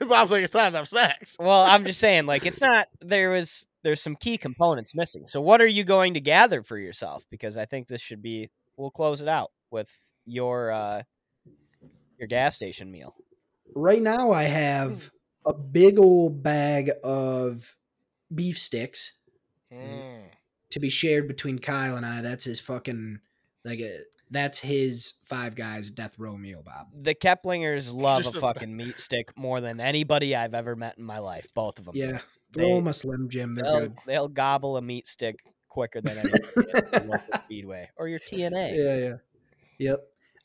Bob's like, it's not enough snacks. Well, I'm just saying, like, it's not, there was, there's some key components missing. So, what are you going to gather for yourself? Because I think this should be, we'll close it out with your, uh, your gas station meal. right now I have a big old bag of beef sticks Mm. to be shared between Kyle and I. That's his fucking like a, that's his five guys death row meal, Bob. The Keplingers love a a- fucking meat stick more than anybody I've ever met in my life. Both of them. Yeah, They- throw them a Slim Jim. They're They'll, good. they'll gobble a meat stick quicker than anybody at the Speedway or your TNA. Yeah, yeah. Yep.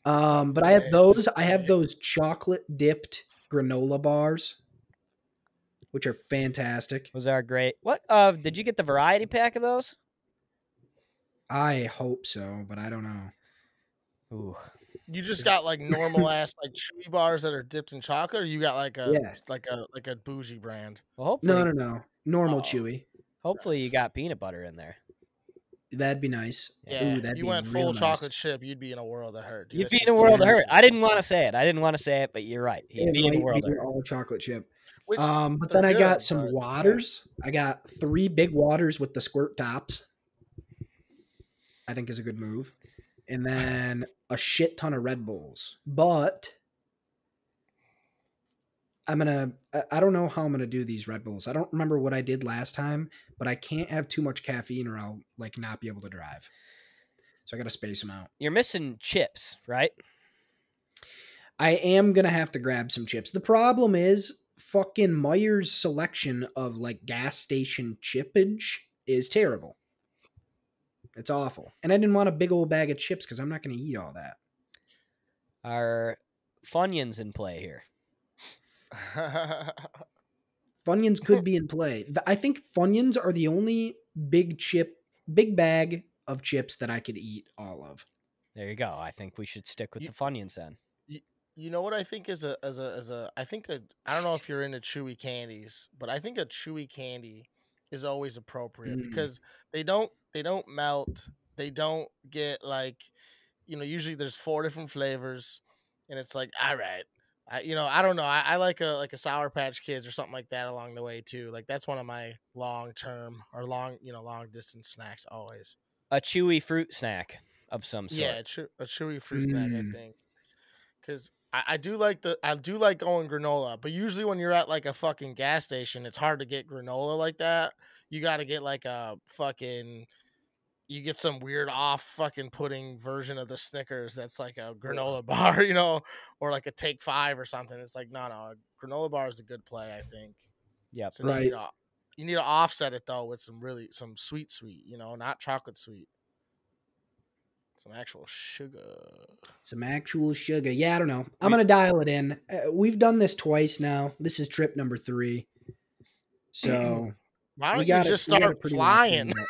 Um, Sounds but I have those. I have those chocolate dipped granola bars, which are fantastic. Those are great. What? Uh, did you get the variety pack of those? I hope so, but I don't know. Ooh, You just got like normal ass like chewy bars that are dipped in chocolate, or you got like a Yeah. like a like a bougie brand. well, hopefully, No, no, no. Normal Oh. chewy. hopefully you got peanut butter in there. That'd be nice. Yeah, Ooh, that'd you be went full nice. chocolate chip, you'd be in a world of hurt. dude. You'd That's be in a world of hurt. I didn't want to say it. I didn't want to say it, but you're right. You'd It be in a world of all chocolate chip. Which Um, but then I good, got some but, yeah. waters. I got three big waters with the squirt tops. I think is a good move. And then a shit ton of Red Bulls. But I'm gonna I- I don't know how I'm gonna do these Red Bulls. I don't remember what I did last time, but I can't have too much caffeine or I'll like not be able to drive. So I gotta space them out. You're missing chips, right? I am gonna have to grab some chips. The problem is fucking Meijer's selection of like gas station chippage is terrible. It's awful. And I didn't want a big old bag of chips because I'm not gonna eat all that. Are Funyuns in play here? Funyuns could be in play. I think Funyuns are the only big chip, big bag of chips that I could eat all of. There you go. I think we should stick with You- the Funyuns then. you know what I think is a as a as a I think a I don't know if you're into chewy candies, but I think a chewy candy is always appropriate Mm. because they don't they don't melt. They don't get like you know, usually there's four different flavors and it's like, all right, I, you know, I don't know. I, I like a like a Sour Patch Kids or something like that along the way too. Like that's one of my long term or long, you know, long distance snacks always. A chewy fruit snack of some sort. Yeah, a, chew, a chewy fruit snack, Mm. I think. Because I, I do like the I do like going granola, but usually when you're at like a fucking gas station, it's hard to get granola like that. You got to get like a fucking. You get some weird off fucking pudding version of the Snickers that's like a granola bar, you know, or like a Take Five or something. It's like no, no, a granola bar is a good play, I think. Yeah, So you Right. need to, you need to offset it though with some really some sweet, sweet, you know, not chocolate sweet. Some actual sugar. Some actual sugar. Yeah, I don't know. I'm gonna dial it in. Uh, we've done this twice now. This is trip number three. So Why don't you got it- just we got it start pretty locked in flying?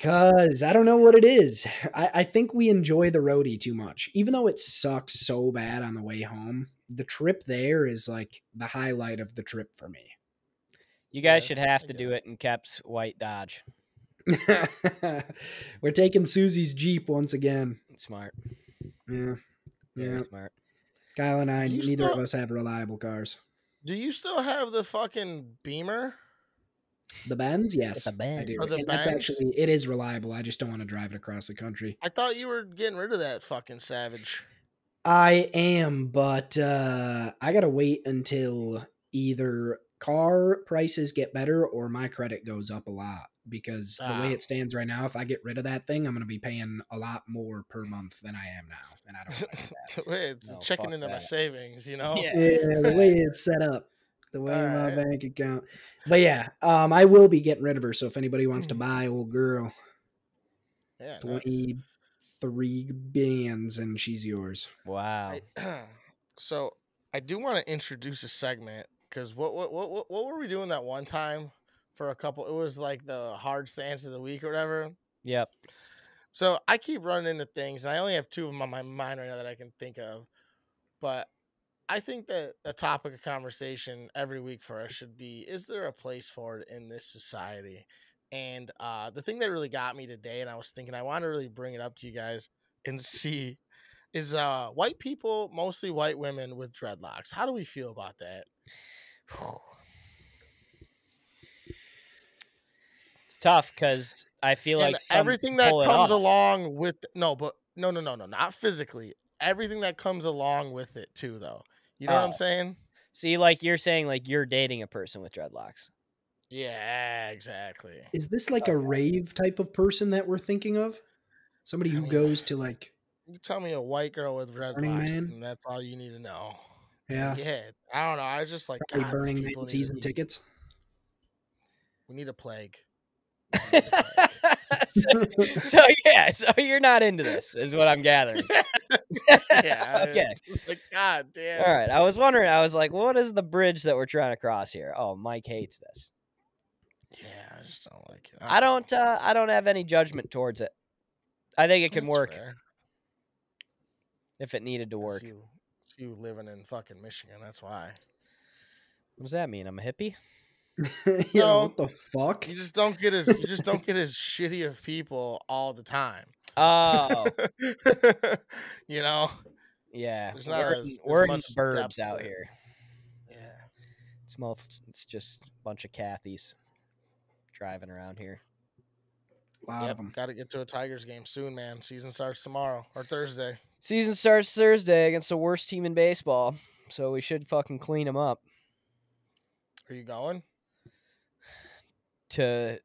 Cause I don't know what it is. I, I think we enjoy the roadie too much. Even though it sucks so bad on the way home, the trip there is like the highlight of the trip for me. You guys Yeah, should have I to do it in Kep's white Dodge. We're taking Susie's Jeep once again. Smart. Yeah. Very Yeah. smart. Kyle and I, Do you neither of us have reliable cars. Do you still have the fucking Beamer? The Benz, yes, the I do. The And that's actually it is reliable. I just don't want to drive it across the country. I thought you were getting rid of that fucking Savage. I am, but uh, I gotta wait until either car prices get better or my credit goes up a lot. Because the Ah. way it stands right now, if I get rid of that thing, I'm gonna be paying a lot more per month than I am now, and I don't like. Wait, it's No, checking fuck into my savings, you know? Yeah. yeah, the way it's set up, the way my Alright. bank account. But yeah, um, I will be getting rid of her. So if anybody wants to buy old girl, Yeah. nice. twenty three bands, and she's yours. Wow. I- so I do want to introduce a segment because what, what what what what were we doing that one time for a couple? It was like the hard stance of the week or whatever. Yep. So I keep running into things, and I only have two of them on my mind right now that I can think of. But I think that a topic of conversation every week for us should be: Is there a place for it in this society? And uh, the thing that really got me today, and I was thinking I want to really bring it up to you guys and see, is uh, white people, mostly white women with dreadlocks. How do we feel about that? It's tough because I feel and like some everything that comes along with no, but no, no, no, no, not physically. Everything that comes along with it too, though. You know what I'm Oh. saying? See, like you're saying, like you're dating a person with dreadlocks. Yeah, exactly. Is this like a rave type of person that we're thinking of? Somebody I who mean, goes to like, You tell me a white girl with red Burning locks, and that's all you need to know. Yeah, Yeah, I don't know. I was just like, God, Burning people Man need season tickets. We need a plague. Need a plague. so, so, yeah, so you're not into this, is what I'm gathering. yeah. I- okay. It's like, God damn. All right. I was wondering. I was like, what is the bridge that we're trying to cross here? Oh, Mike hates this. Yeah, I just don't like it. I don't. Uh, I don't have any judgment towards it. I think it can That's work fair. if it needed to It's work. you, it's you living in fucking Michigan. That's why. What does that mean? I'm a hippie. yeah, No. what the fuck? You just don't get as you just don't get as shitty of people all the time. Oh, you know? yeah. There's not we're as- we're in much the burbs depth out to it. here. Yeah. It's most. It's just a bunch of Cathys driving around here. A lot Yep. Got to get to a Tigers game soon, man. Season starts tomorrow or Thursday. Season starts Thursday against the worst team in baseball, so we should fucking clean them up Are you going? to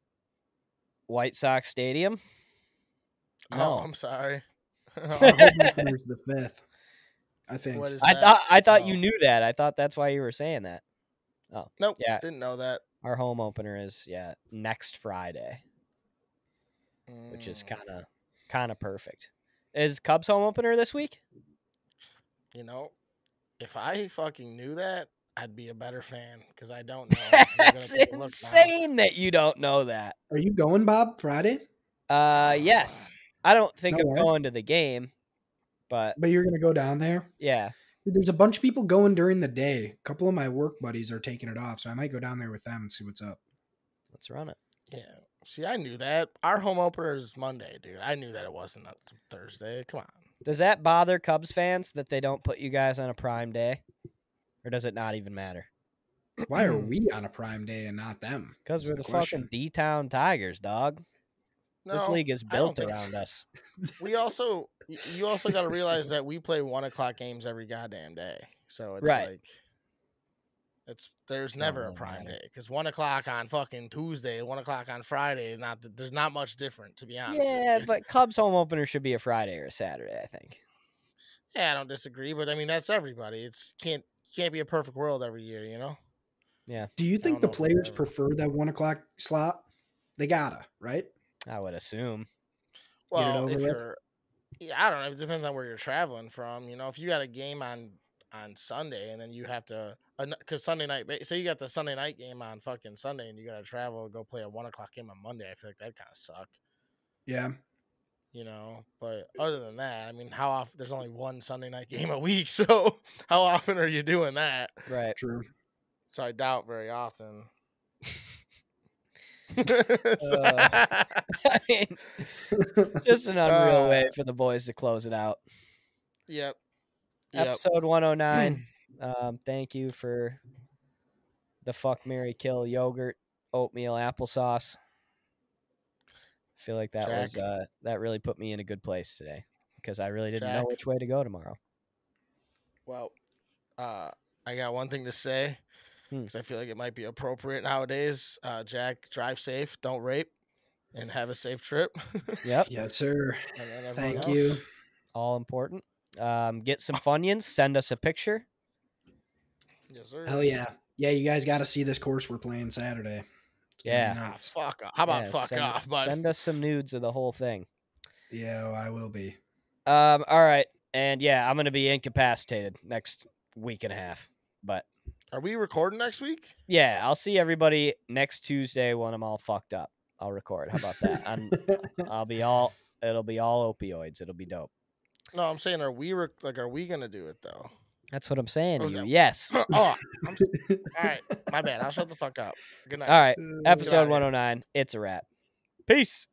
White Sox Stadium. Oh, I'm sorry. Our home opener's the fifth. I think. what is I that? thought I thought you Oh. knew that. I thought that's why you were saying that. Oh nope. Yeah. Didn't know that. Our home opener is yeah next Friday, which is Mm, kind of kind of perfect. Is Cubs home opener this week? You know, if I fucking knew that, I'd be a better fan because I don't know. I'm That's take look insane that you don't know that. Are you going, Bob? Friday? Uh, yes. I don't think No I'm way. going to the game, but But you're gonna go down there. yeah. There's a bunch of people going during the day. A couple of my work buddies are taking it off, so I might go down there with them and see what's up. Let's run it. Yeah. See, I knew that. Our home opener is Monday, dude. I knew that it wasn't up to Thursday. Come on. Does that bother Cubs fans that they don't put you guys on a prime day, or does it not even matter? Why are we on a prime day and not them? Because we're the, question. fucking D Town Tigers, dog. this league is built around so. us. We also, you also got to realize that we play one o'clock games every goddamn day. So it's Right. like, it's there's Don't never a prime matter. day because one o'clock on fucking Tuesday, one o'clock on Friday, not there's not much different to be honest. with Yeah, you. but Cubs home opener should be a Friday or a Saturday, I think. yeah, I don't disagree, but I mean that's everybody. It's can't can't be a perfect world every year, you know. Yeah. Do you think the know if it's players prefer that one o'clock slot? They gotta, right? I would assume. Well, if with? you're, yeah, I don't know. It depends on where you're traveling from. You know, if you got a game on on Sunday and then you have to, because Sunday night, ba- say you got the Sunday night game on fucking Sunday and you got to travel to go play a one o'clock game on Monday. I feel like that kind of suck. Yeah. You know, but other than that, I mean, how often? There's only one Sunday night game a week, so how often are you doing that? Right. True. So I doubt very often. I mean, just an unreal way Uh, for the boys to close it out. yep. Yep. Episode 109. um, thank you for the fuck Mary Kill yogurt, oatmeal applesauce. I feel like that was uh, that really put me in a good place today because I really didn't know which way to go tomorrow. Well, uh, I got one thing to say Hmm. because I feel like it might be appropriate nowadays. Uh, Jack, drive safe, don't rape, and have a safe trip. Yep, Yes, sir. And then everyone Thank you. all important. Um, get some funyuns. Send us a picture. Yes, sir. Hell yeah. Yeah, you guys got to see this course we're playing Saturday. It's Yeah. Ah, nuts. fuck off. How about Yeah, fuck send, off, bud? Send us some nudes of the whole thing. Yeah, I will be. Um, all right, and yeah, I'm gonna be incapacitated next week and a half, but Are we recording next week? yeah, I'll see everybody next Tuesday when I'm all fucked up. I'll record. How about that? I'm, I'll be all. It'll be all opioids. It'll be dope. No, I'm saying, are we rec- like, are we gonna do it though? That's what I'm saying to you. that- Yes. oh, I'm, s- all right. My bad. I'll shut the fuck up. Good night. All right. outta Episode here. 109. It's a wrap. Peace.